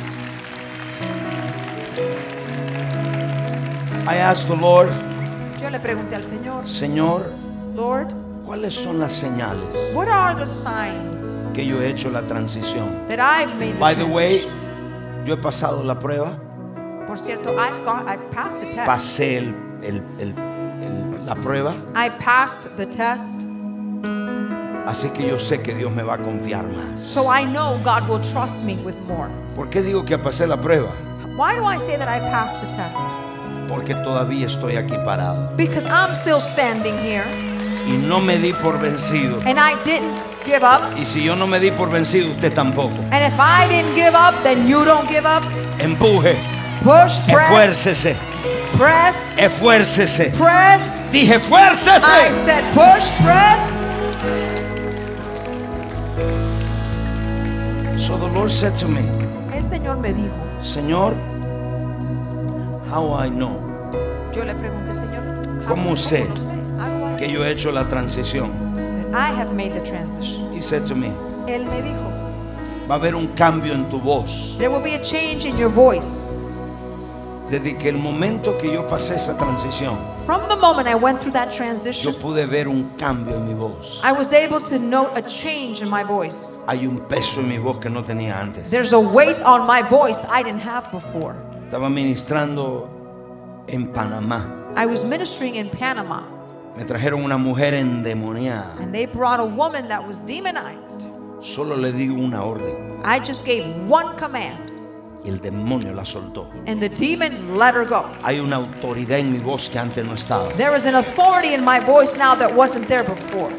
I asked the Lord, Yo le pregunté al Señor, Señor, Lord, ¿cuáles son las señales what are the signs que yo he hecho la transición? that I've made the By the way, transition? yo he pasado la prueba, Por cierto, I've got, I've passed the test. pasé el- el- el- el- la prueba, I passed the test, así que yo sé que Dios me va a confiar más. so I know God will trust me with more. ¿Por qué digo que pasé la prueba? Why do I say that I passed the test? Porque todavía estoy aquí parado Because I'm still standing here y no me di por vencido. and I didn't give up. Y si yo no me di por vencido, usted tampoco. And if I didn't give up, then you don't give up. Empuje, Push, press, esfuércese, press, esfuércese. press. Dije, I esfuércese. said push, press. So the Lord said to me, El Señor me dijo, Señor, how I know yo le pregunté, Señor, ¿Cómo ¿cómo sé lo sé? How do I que yo he hecho la transición? know? I have made the transition. He said to me, Él me dijo, va a haber un cambio en tu voz. there will be a change in your voice. Desde que el momento que yo pasé esa transición, From the moment I went through that yo transition, pude ver un cambio en mi voz. I was able to note a change in my voice. Hay un peso en mi voz que no tenía antes. There's a weight on my voice I didn't have before. Estaba ministrando en Panamá. I was ministering in Panama, Me trajeron una mujer endemoniada. and they brought a woman that was demonized. Solo le di una orden I just gave one command, y el demonio la soltó. and the demon let her go. Hay una autoridad en mi voz que antes no estaba. There is an authority in my voice now that wasn't there before.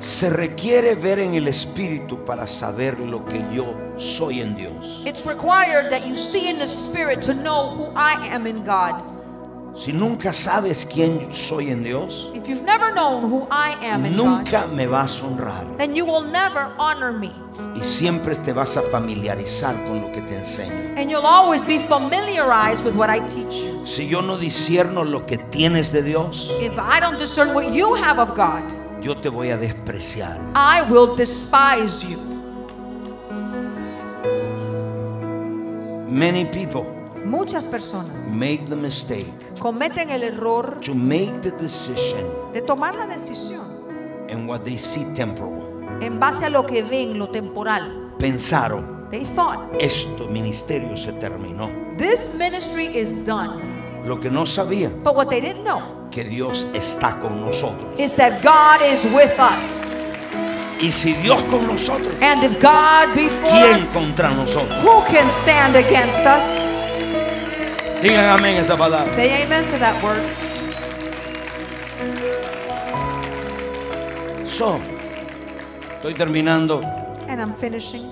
Se requiere ver en el espíritu para saber lo que yo soy en Dios. It's required that you see in the spirit to know who I am in God. Si nunca sabes quién soy en Dios, If you've never known who I am in God, nunca me vas a honrar then you will never honor me. y siempre te vas a familiarizar con lo que te enseño. And you'll always be familiarized with what I teach you. Si yo no discierno lo que tienes de Dios, If I don't discern what you have of God, yo te voy a despreciar. I will despise you. Many people Muchas personas make the mistake cometen el error to make the decision de tomar la decisión in what they see temporal. en base a lo que ven, lo temporal. Pensaron, They thought, esto ministerio se terminó. this ministry is done. Lo que no sabían, But what they didn't know que Dios está con nosotros. is that God is with us. Y si Dios con nosotros, And if God be for ¿quién us, contra nosotros? who can stand against us? Digan amén esa palabra. Say amen to that word. So, estoy terminando. And I'm finishing.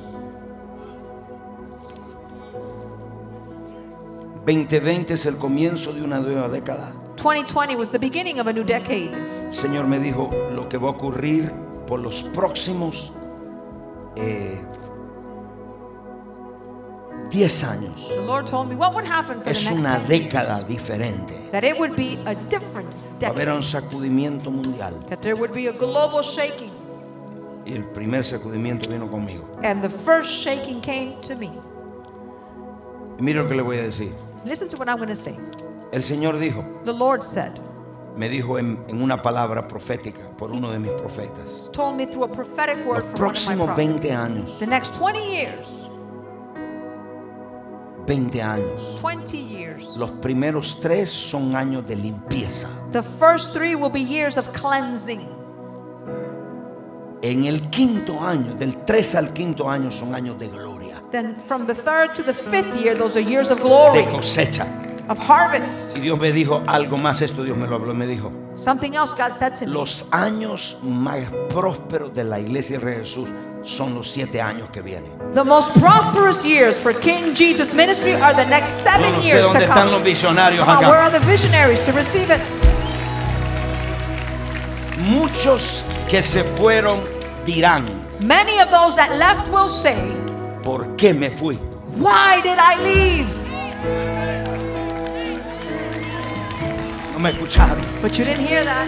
2020 es el comienzo de una nueva década. 2020 was the beginning of a new decade. El Señor me dijo lo que va a ocurrir por los próximos eh, años. The Lord told me what would happen for Es the next una 10 década years. diferente. That it would be a different Va a haber decade. un sacudimiento mundial. That there would be a global shaking. Y el primer sacudimiento vino conmigo. And the first shaking came to me. Y mira lo que le voy a decir. Listen to what I'm going to say. El Señor dijo, The Lord said, me dijo en, en una palabra profética por uno de mis profetas. told me through a prophetic Los word my próximos prophets. 20 años, The next 20 years, 20 años. 20 years. Los primeros tres son años de limpieza. The first three will be years of cleansing. En el quinto año, del 3 al quinto año son años de gloria, Then from the third to the fifth year, those are years of glory, de cosecha. Of harvest. Y Dios me dijo algo más, esto Dios me lo habló, me dijo, Something else God said to me. los años más prósperos de la iglesia de Jesús son los siete años que vienen. The most prosperous years for King Jesus ministry are the next Yo seven no sé years to dónde están los visionarios Come on, where acá. are the visionaries to receive it? Muchos que se fueron dirán, Many of those that left will say, ¿por qué me fui? Why did I leave? No me escucharon. But you didn't hear that.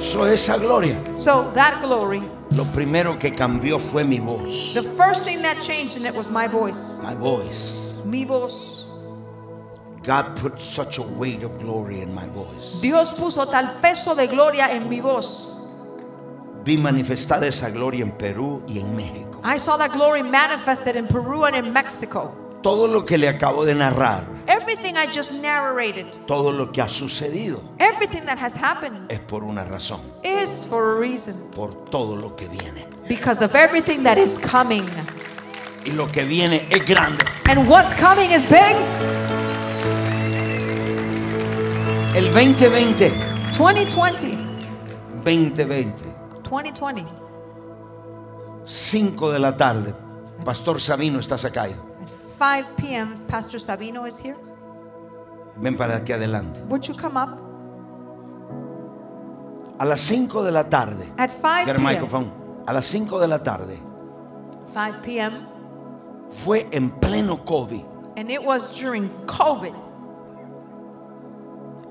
So, esa gloria. So that glory, Lo primero que cambió fue mi voz. the first thing that changed in it was my voice. My voice. Mi voz. God put such a weight of glory in my voice. Dios puso tal peso de gloria en mi voz. Vi manifestada esa gloria en Perú y en México. I saw that glory manifested in Peru and in Mexico. Todo lo que le acabo de narrar, Everything I just narrated, todo lo que ha sucedido everything that has happened es por una razón, is for a reason. por todo lo que viene. Because of everything that is coming. Y lo que viene es grande. And what's coming is big. El 2020, 2020. 2020, 2020. 5 de la tarde. Pastor Sabino, estás acá. At 5 p.m., Pastor Sabino is here. Ven para aquí adelante. Would you come up? A las 5 de la tarde. At 5 Get a p.m. microphone. A las 5 de la tarde 5 p.m. fue en pleno COVID. And it was during COVID.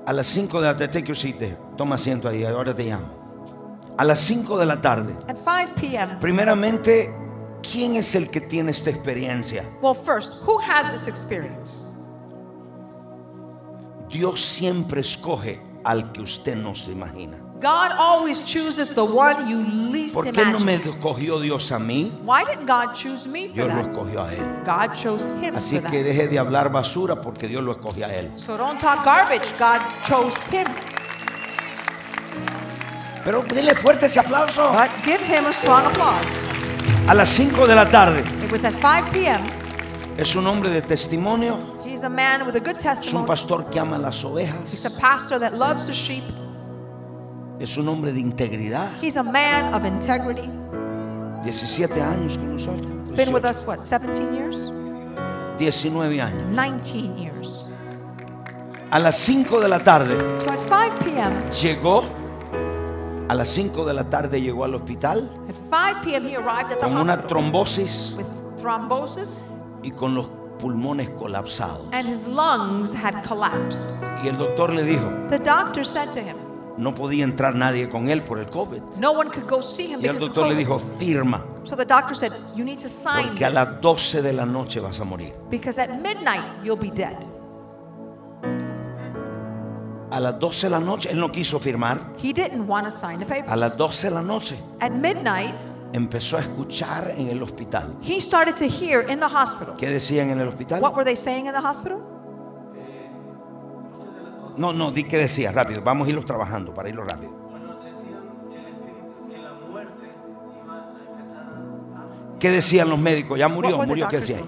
A las 5 de la tarde, take your seat there. Toma asiento ahí, ahora te llamo. A las 5 de la tarde. At 5 p.m. Primeramente, ¿quién es el que tiene esta experiencia? Well, first, who had this experience? Dios siempre escoge al que usted no se imagina. God always chooses the one you least ¿Por qué no me escogió Dios a mí? Why didn't God choose me for Dios lo escogió a él. God chose him Así for que that. deje de hablar basura porque Dios lo escogió a él. So don't talk garbage. God chose him. Pero dile fuerte ese aplauso. But give him a strong applause. A las 5 de la tarde. It was at 5 p.m. Es un hombre de testimonio. He's a man with a good Es un testimony. pastor que ama las He's ovejas. a pastor that loves the sheep. Es un hombre de integridad. He's a man of integrity. 17 años con nosotros. Been with 18, us, what, 17 years? 19 años. 19 years. A las 5 de la tarde So at 5 p.m., llegó. A las 5 de la tarde llegó al hospital at 5 p.m. he arrived at the con una trombosis with thrombosis y con los pulmones colapsados. and his lungs had collapsed. Y el doctor le dijo, The doctor said to him, no podía entrar nadie con él por el COVID. no one could go see him Y el doctor le dijo, firma, So the doctor said, you need to sign porque a las this 12 de la noche vas a morir. because at midnight you'll be dead. A las 12 de la noche, él no quiso firmar. He didn't want to sign the A las papers. 12 de la noche At midnight, empezó a escuchar en el hospital. he started to hear in the hospital. ¿Qué decían en el hospital? What were they saying in the hospital? No, no, di qué decía, rápido. Vamos a irlos trabajando para irlo rápido. ¿Qué decían los médicos? Ya murió, murió. ¿Qué decían?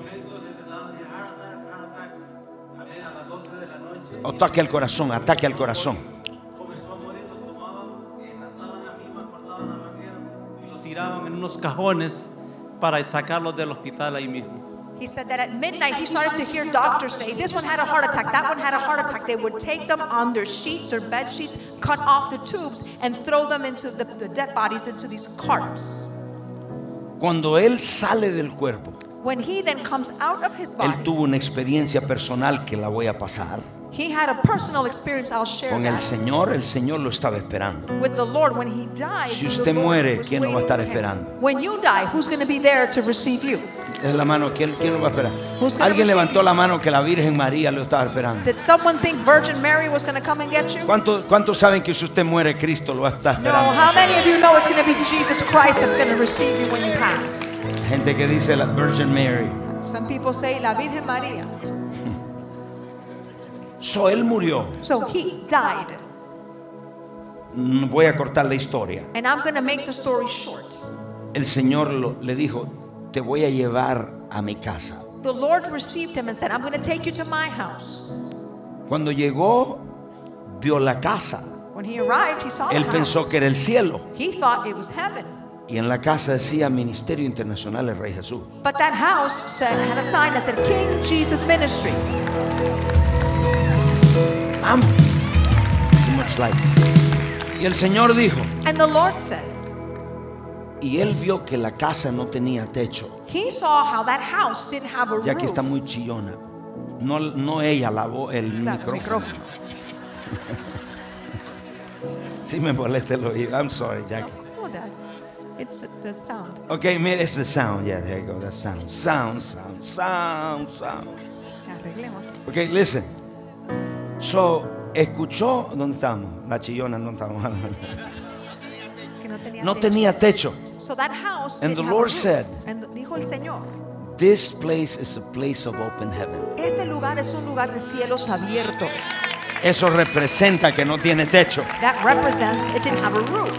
Ataque al corazón, ataque al corazón. y los tiraban en unos cajones para sacarlos del hospital ahí mismo. He said that at midnight he started to hear doctors say, This one had a heart attack, that one had a heart attack. They would take them on their sheets or bed sheets, cut off the tubes, and throw them into the, the dead bodies into these carts. Cuando él sale del cuerpo, When he then comes out of his él body, tuvo una experiencia personal que la voy a pasar. He had a personal experience, I'll share Con el that, Señor, el Señor lo estaba esperando. with the Lord. When he died, Si the usted Lord muere, was ¿quién lo va a waiting estar for him. esperando? When you die, who's going to be there to receive you? Es la mano, ¿quién, quién lo va a esperar? Who's gonna Alguien receive levantó la mano que la Virgen María lo estaba esperando. Did someone think Virgin Mary was going to come and get you? ¿Cuántos cuántos saben que si usted muere, Cristo lo está No, esperando? how many of you know it's going to be Jesus Christ that's going to receive you when you pass? Gente que dice la Mary. Some people say La Virgen María. So él murió. So he died. Mm, Voy a cortar la historia. And I'm going to make the story short. El Señor lo- le dijo, te voy a llevar a mi casa. The Lord received him and said, I'm going to take you to my house. Cuando llegó, vio la casa. When he arrived, he saw the Él pensó house. que era el cielo. He thought it was heaven. Y en la casa decía Ministerio Internacional del Rey Jesús. But that house said, had a sign that said King Jesus Ministry. I'm too much light. Y el Señor dijo, And the Lord said, y él vio que la casa no tenía techo. He saw how that house didn't have a Ya que roof. está muy chillona. No, no ella lavó el Claro, micrófono. Sí me molesta el oído. I'm sorry, Jackie. Oh, Dad. It's the, the sound. Okay, mire, it's the sound. Yeah, there you go. That sound. Sound, sound, sound, sound. Arreglemos eso. Okay, listen. So, escuchó, ¿dónde estamos? La chillona, no estamos. Que no tenía No techo. tenía techo. So that house And the Lord said- And dijo el Señor, This place is a place of open heaven. este lugar es un lugar de cielos abiertos. Eso representa que no tiene techo. That represents it didn't have a roof.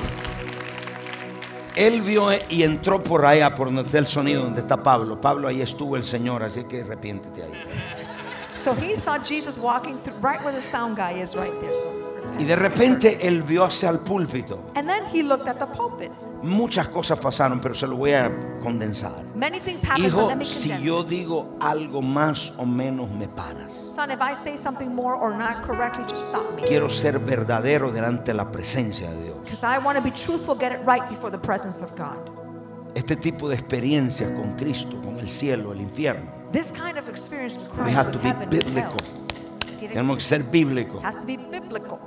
Él vio y entró por allá, por donde está el sonido, donde está Pablo. Pablo, ahí estuvo el Señor, así que arrepiéntete ahí. So he saw Jesus walking through right where the sound guy is right there. So. Y de repente él vio hacia el púlpito. And then he looked at the pulpit. Muchas cosas pasaron, pero se lo voy a condensar. Many things happened, but let me si condense yo digo algo más o menos, me paras. Son, if I say something more or not correctly, just stop me. Quiero ser verdadero delante de la presencia de Dios. Because I want to be truthful, get it right before the presence of God. Este tipo de experiencias con Cristo, con el cielo, el infierno, This kind of experience with we Christ, have with to be heaven, and hell, biblical. tiene Tenemos que que ser bíblicos. has to be biblical.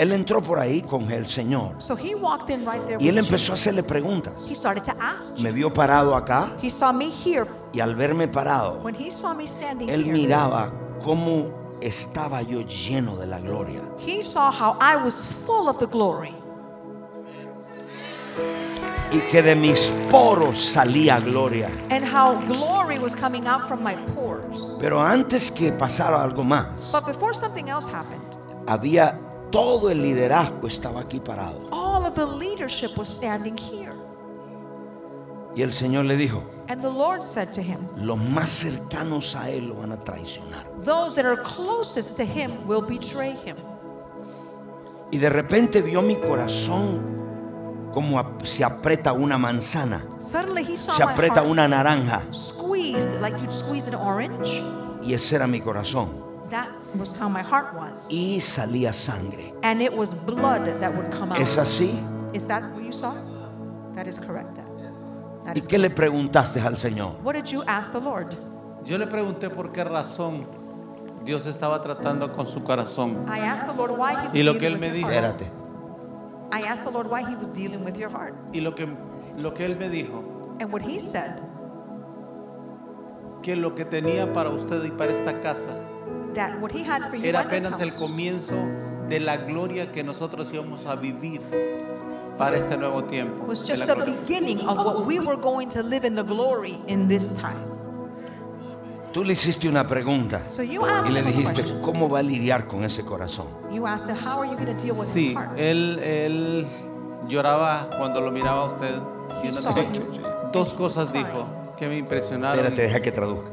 Él entró por ahí con el Señor So he walked in right there y él empezó a hacerle preguntas. He started to ask Me vio parado acá He saw me here. y al verme parado, When he saw me standing él here, miraba cómo estaba yo lleno de la gloria. he saw how I was full of the glory. y que de mis poros salía gloria. and how glory was coming out from my pores. Pero antes que pasara algo más, But before something else happened, había todo el liderazgo estaba aquí parado. all of the leadership was standing here. Y el Señor le dijo, And the Lord said to him, los más cercanos a Él lo van a traicionar. Those that are closest to him will betray him. Y de repente vio mi corazón como se aprieta una manzana, Suddenly he saw se my aprieta heart una naranja. squeezed like you'd squeeze an orange. Y ese era mi corazón. Was how my heart was. Y salía sangre. And it was blood that would come out. ¿Es así? Is that what you saw? That is correct. That ¿Y is qué le preguntaste al Señor? What did you ask the Lord? Yo le pregunté por qué razón Dios estaba tratando con su corazón. I asked the Lord why he was Y lo que dealing él me with your dijo-. Espérate. I asked the Lord why he was dealing with your heart. Y lo que, lo que él me dijo, And what he said, que lo que tenía para usted y para esta casa that what he had for you era this apenas el house comienzo de la gloria que nosotros íbamos a vivir para este nuevo tiempo. was de just la the gloria. beginning of what we were going to live in the glory in this time. Tú le hiciste una pregunta So you asked y le him a dijiste, question. ¿cómo va a lidiar con ese corazón? You asked him, how are you going to deal with Sí, his heart? él, él lloraba cuando lo miraba a usted. Y una- saw you. dos cosas dijo que me impresionaron. Espérate, deja que traduzca.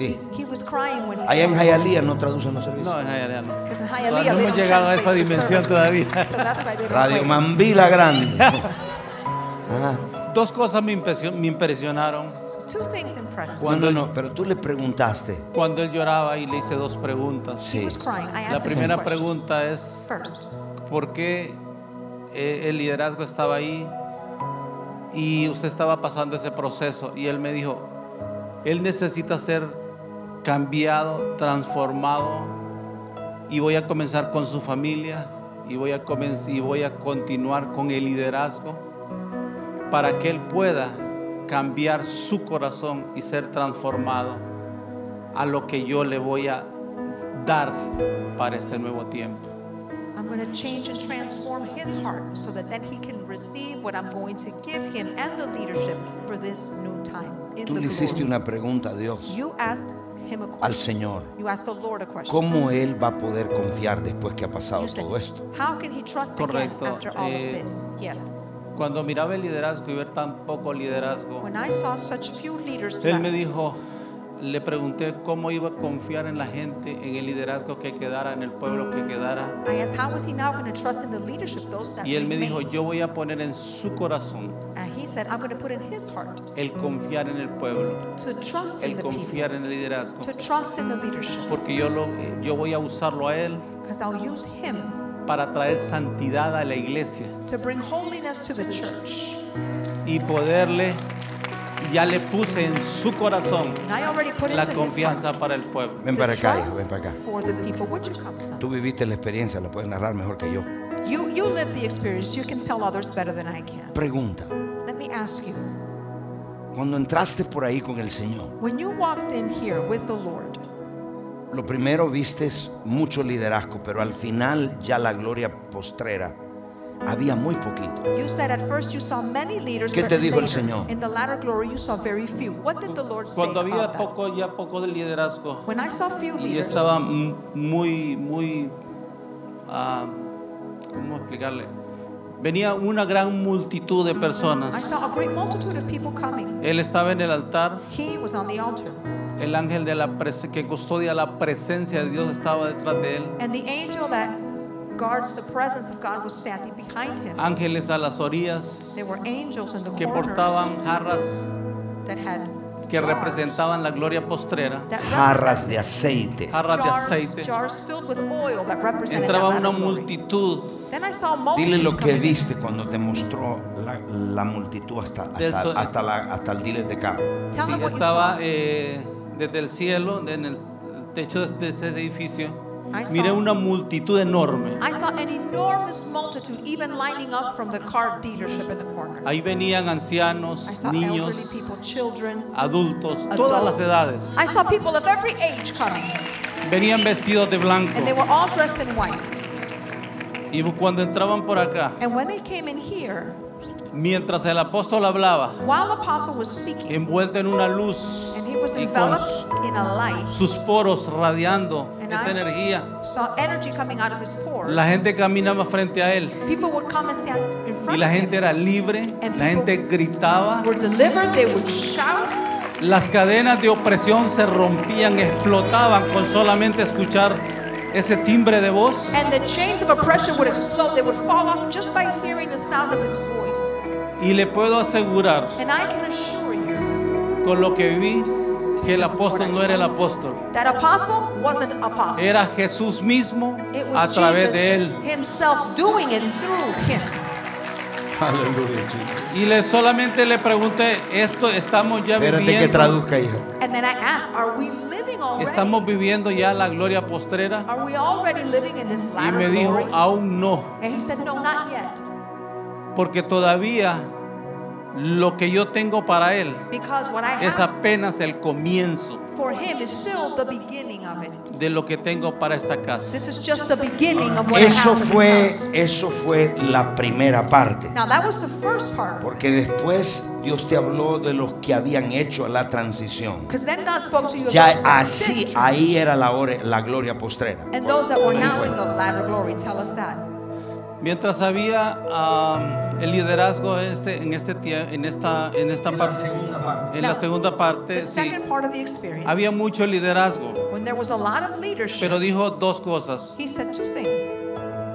Di. He was crying when he Allá en Hialeah no traducen los servicios. No, en Hialeah no. Hialeah, no hemos llegado a esa dimensión todavía. So Radio. Mambila Grande. Ajá. Dos cosas me, impresio- me impresionaron Two things impressed me. No, no, no, pero tú le preguntaste. cuando él lloraba y le hice dos preguntas. Sí. He was crying. I asked La primera two questions. pregunta es, First, ¿por qué eh, el liderazgo estaba ahí y usted estaba pasando ese proceso? Y él me dijo, él necesita ser cambiado, transformado y voy a comenzar con su familia y voy a, comenz- y voy a continuar con el liderazgo para que él pueda cambiar su corazón y ser transformado a lo que yo le voy a dar para este nuevo tiempo. I'm going to change and transform his heart so that then he can receive what I'm going to give him and the leadership for this new time in Tú le hiciste una pregunta a Dios, You asked al question. Señor. You asked the Lord a question. ¿Cómo Él va a poder confiar después que ha pasado todo esto? How can he trust Correcto, again after all eh, of this? Yes. Cuando miraba el liderazgo y ver tan poco liderazgo, When I saw such few leaders él me dijo, le pregunté cómo iba a confiar en la gente, en el liderazgo que quedara, en el pueblo que quedara. I asked, how was he now going to trust in the leadership, those that Y él me dijo, yo voy a poner en su corazón said, I'm going to put in his heart el confiar en el pueblo, to trust in el the people, confiar en el liderazgo, to trust in the leadership, porque yo, lo, yo voy a usarlo a él because I'll use him para traer santidad a la iglesia to bring holiness to the church. y poderle, ya le puse en su corazón And I already put la confianza heart para el pueblo. Ven the para acá, hijo, trust ven para acá. for the people. Would you come, son? Tú viviste la experiencia, la puedes narrar mejor que yo. You, you live the experience. You can tell others better than I can. Pregunta, Let me ask you. cuando entraste por ahí con el Señor, When you walked in here with the Lord, lo primero vistes mucho liderazgo, pero al final ya la gloria postrera había muy poquito. you said at first you saw many leaders. ¿Qué but te dijo el Señor? In the latter glory, you saw very few. What did the Lord say Cuando había about that? poco, ya poco de liderazgo When I saw few y leaders, estaba muy, muy, ah, ¿cómo explicarle? Venía una gran multitud de I personas. saw a great multitude of people coming. Él estaba en el altar, He was on the altar, el ángel de la que custodia la presencia de Dios estaba detrás de él. and the angel that guards the presence of God was standing behind him. Ángeles a las orillas There were angels in the que portaban jarras that had que representaban la gloria postrera, that Jarras de represented aceite. jarras de aceite. jars filled with oil that represented Entraba una multitud Then I saw a multitude Dile lo que viste cuando te mostró la, la multitud hasta, hasta, hasta, la- hasta el dealer de carro. Sí, estaba eh, desde el cielo, en el techo de ese edificio. I saw- Miré una multitud enorme. I saw an enormous multitude even lining up from the car dealership in the corner. Ahí venían I ancianos, saw elderly niños, people, children, adultos, todas las edades. I saw people of every age coming, Venían vestidos de blanco. and they were all dressed in white. Y cuando entraban por acá, And when they came in here, mientras el apóstol hablaba, while the apostle was speaking, envuelto en una luz and he was y con enveloped in a light, sus poros radiando and esa I energía, saw energy coming out of his pores. la gente caminaba frente a él. People would come and stand in y la gente era libre, And la gente gritaba, las cadenas de opresión se rompían, explotaban con solamente escuchar ese timbre de voz. Y le puedo asegurar And I can assure you con lo que vi que el apóstol no era el apóstol, that apostle wasn't apostle. era Jesús mismo It a was través de él. himself doing it through him. Aleluya. Y le solamente le pregunté, esto estamos ya Espérate que viviendo, traduzca, hijo. And then I asked, are we living already? estamos viviendo ya la gloria postrera. Are we already living in this Y me dijo, glory? aún no, And he said, no, not yet. Porque todavía lo que yo tengo para él Because what I es have apenas el comienzo for him is still the beginning of it. de lo que tengo para esta casa. This is just the beginning of what I Eso fue, eso fue la primera parte. Now that was the first part. Porque después Dios te habló de los que habían hecho la transición. Because then God spoke to you of Ya those that así, ahí era la, hora- la gloria postrera. Mientras había um, el liderazgo este, en, este, en, esta, en esta parte, en la segunda parte, The sí, second part of the experience, había mucho liderazgo, when there was a lot of leadership, pero dijo dos cosas. he said two things.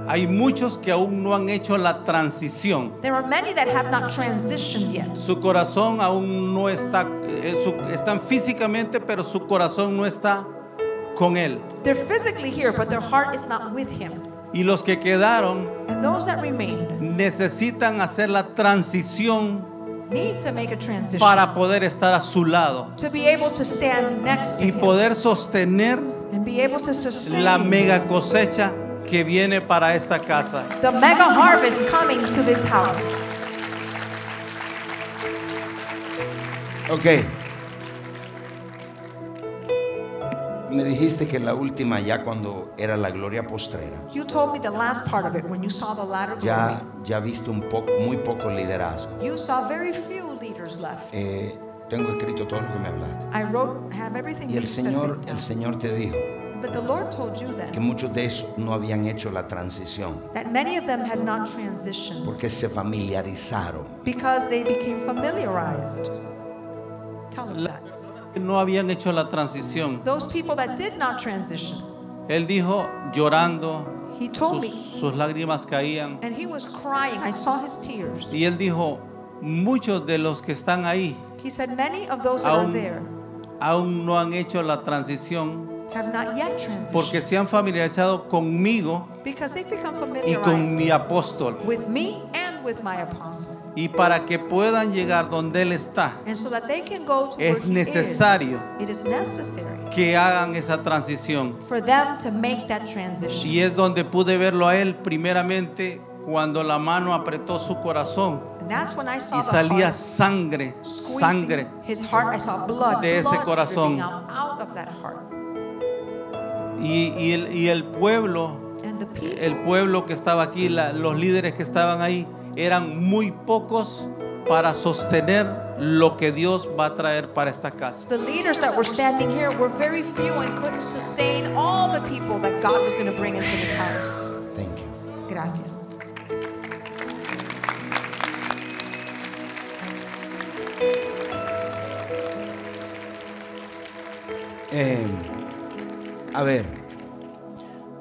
Hay muchos que aún no han hecho la transición. There are many that have not transitioned yet. Su corazón aún no está, eh, están físicamente, pero su corazón no está con él. They're physically here, but their heart is not with him. Y los que quedaron And those that remained necesitan hacer la transición need to make a transition para poder estar a su lado to be able to stand next to y poder sostener and be able to sustain la mega cosecha que viene para esta casa. the mega harvest coming to this house. Ok. Me dijiste que la última, ya cuando era la gloria postrera, You told me the last part of it when you saw the latter ya, glory. ya viste un poco, muy poco liderazgo. You saw very few leaders left. Eh, tengo escrito todo lo que me hablaste. I wrote, I have everything Y el Señor, el. Señor te dijo But the Lord told you que muchos de esos no habían hecho la transición that many of them had not transitioned porque se familiarizaron. because they became familiarized. Tell us that. No habían hecho la transición, Those people that did not transition, él dijo llorando, he told me, sus, sus lágrimas caían. and he was crying. I saw his tears. Y él dijo, muchos de los que están ahí He said, Many of those that are aún, there aún no han hecho la transición have not yet porque transitioned se han familiarizado conmigo because they've become y con familiarized mi apóstol. with me and with my apostle. Y para que puedan llegar donde él está, And so that they can go to Es necesario is, it is necessary que hagan esa transición. for them to make that transition. Y es donde pude verlo a él primeramente cuando la mano apretó su corazón y salía sangre, sangre. de ese corazón. Y, y el, y el pueblo, el pueblo que estaba aquí, la- los líderes que estaban ahí, eran muy pocos para sostener lo que Dios va a traer para esta casa. the leaders that were standing here were very few and couldn't sustain all the people that God was going to bring into this house. Thank you. Gracias. Eh, a ver,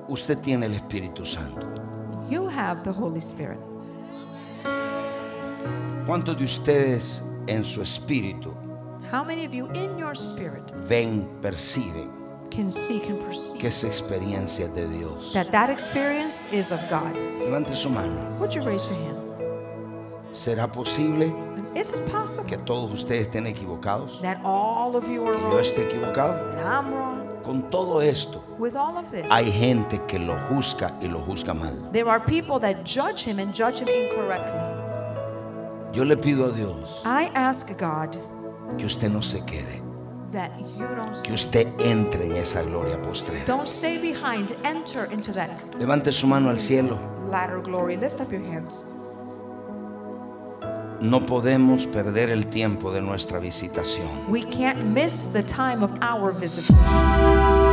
usted tiene el Espíritu Santo. You have the Holy Spirit. ¿Cuántos de ustedes en su espíritu How many of you in your spirit ven, perciben can see, can perceive que esa experiencia es de Dios? that that experience is of God? Levante su mano. Would you raise your hand? ¿Será posible Is it possible que todos ustedes estén equivocados? that all of you are ¿Que yo wrong esté equivocado? and I'm wrong? Con todo esto, With all of this, hay gente que lo juzga y lo juzga mal. there are people that judge him and judge him incorrectly. Yo le pido a Dios I ask God que usted no se quede, that you don't que usted entre en esa gloria postrera. Don't stay behind. Enter into that Levante su mano al cielo. latter glory. Lift up your hands. No podemos perder el tiempo de nuestra visitación. We can't miss the time of our visitation.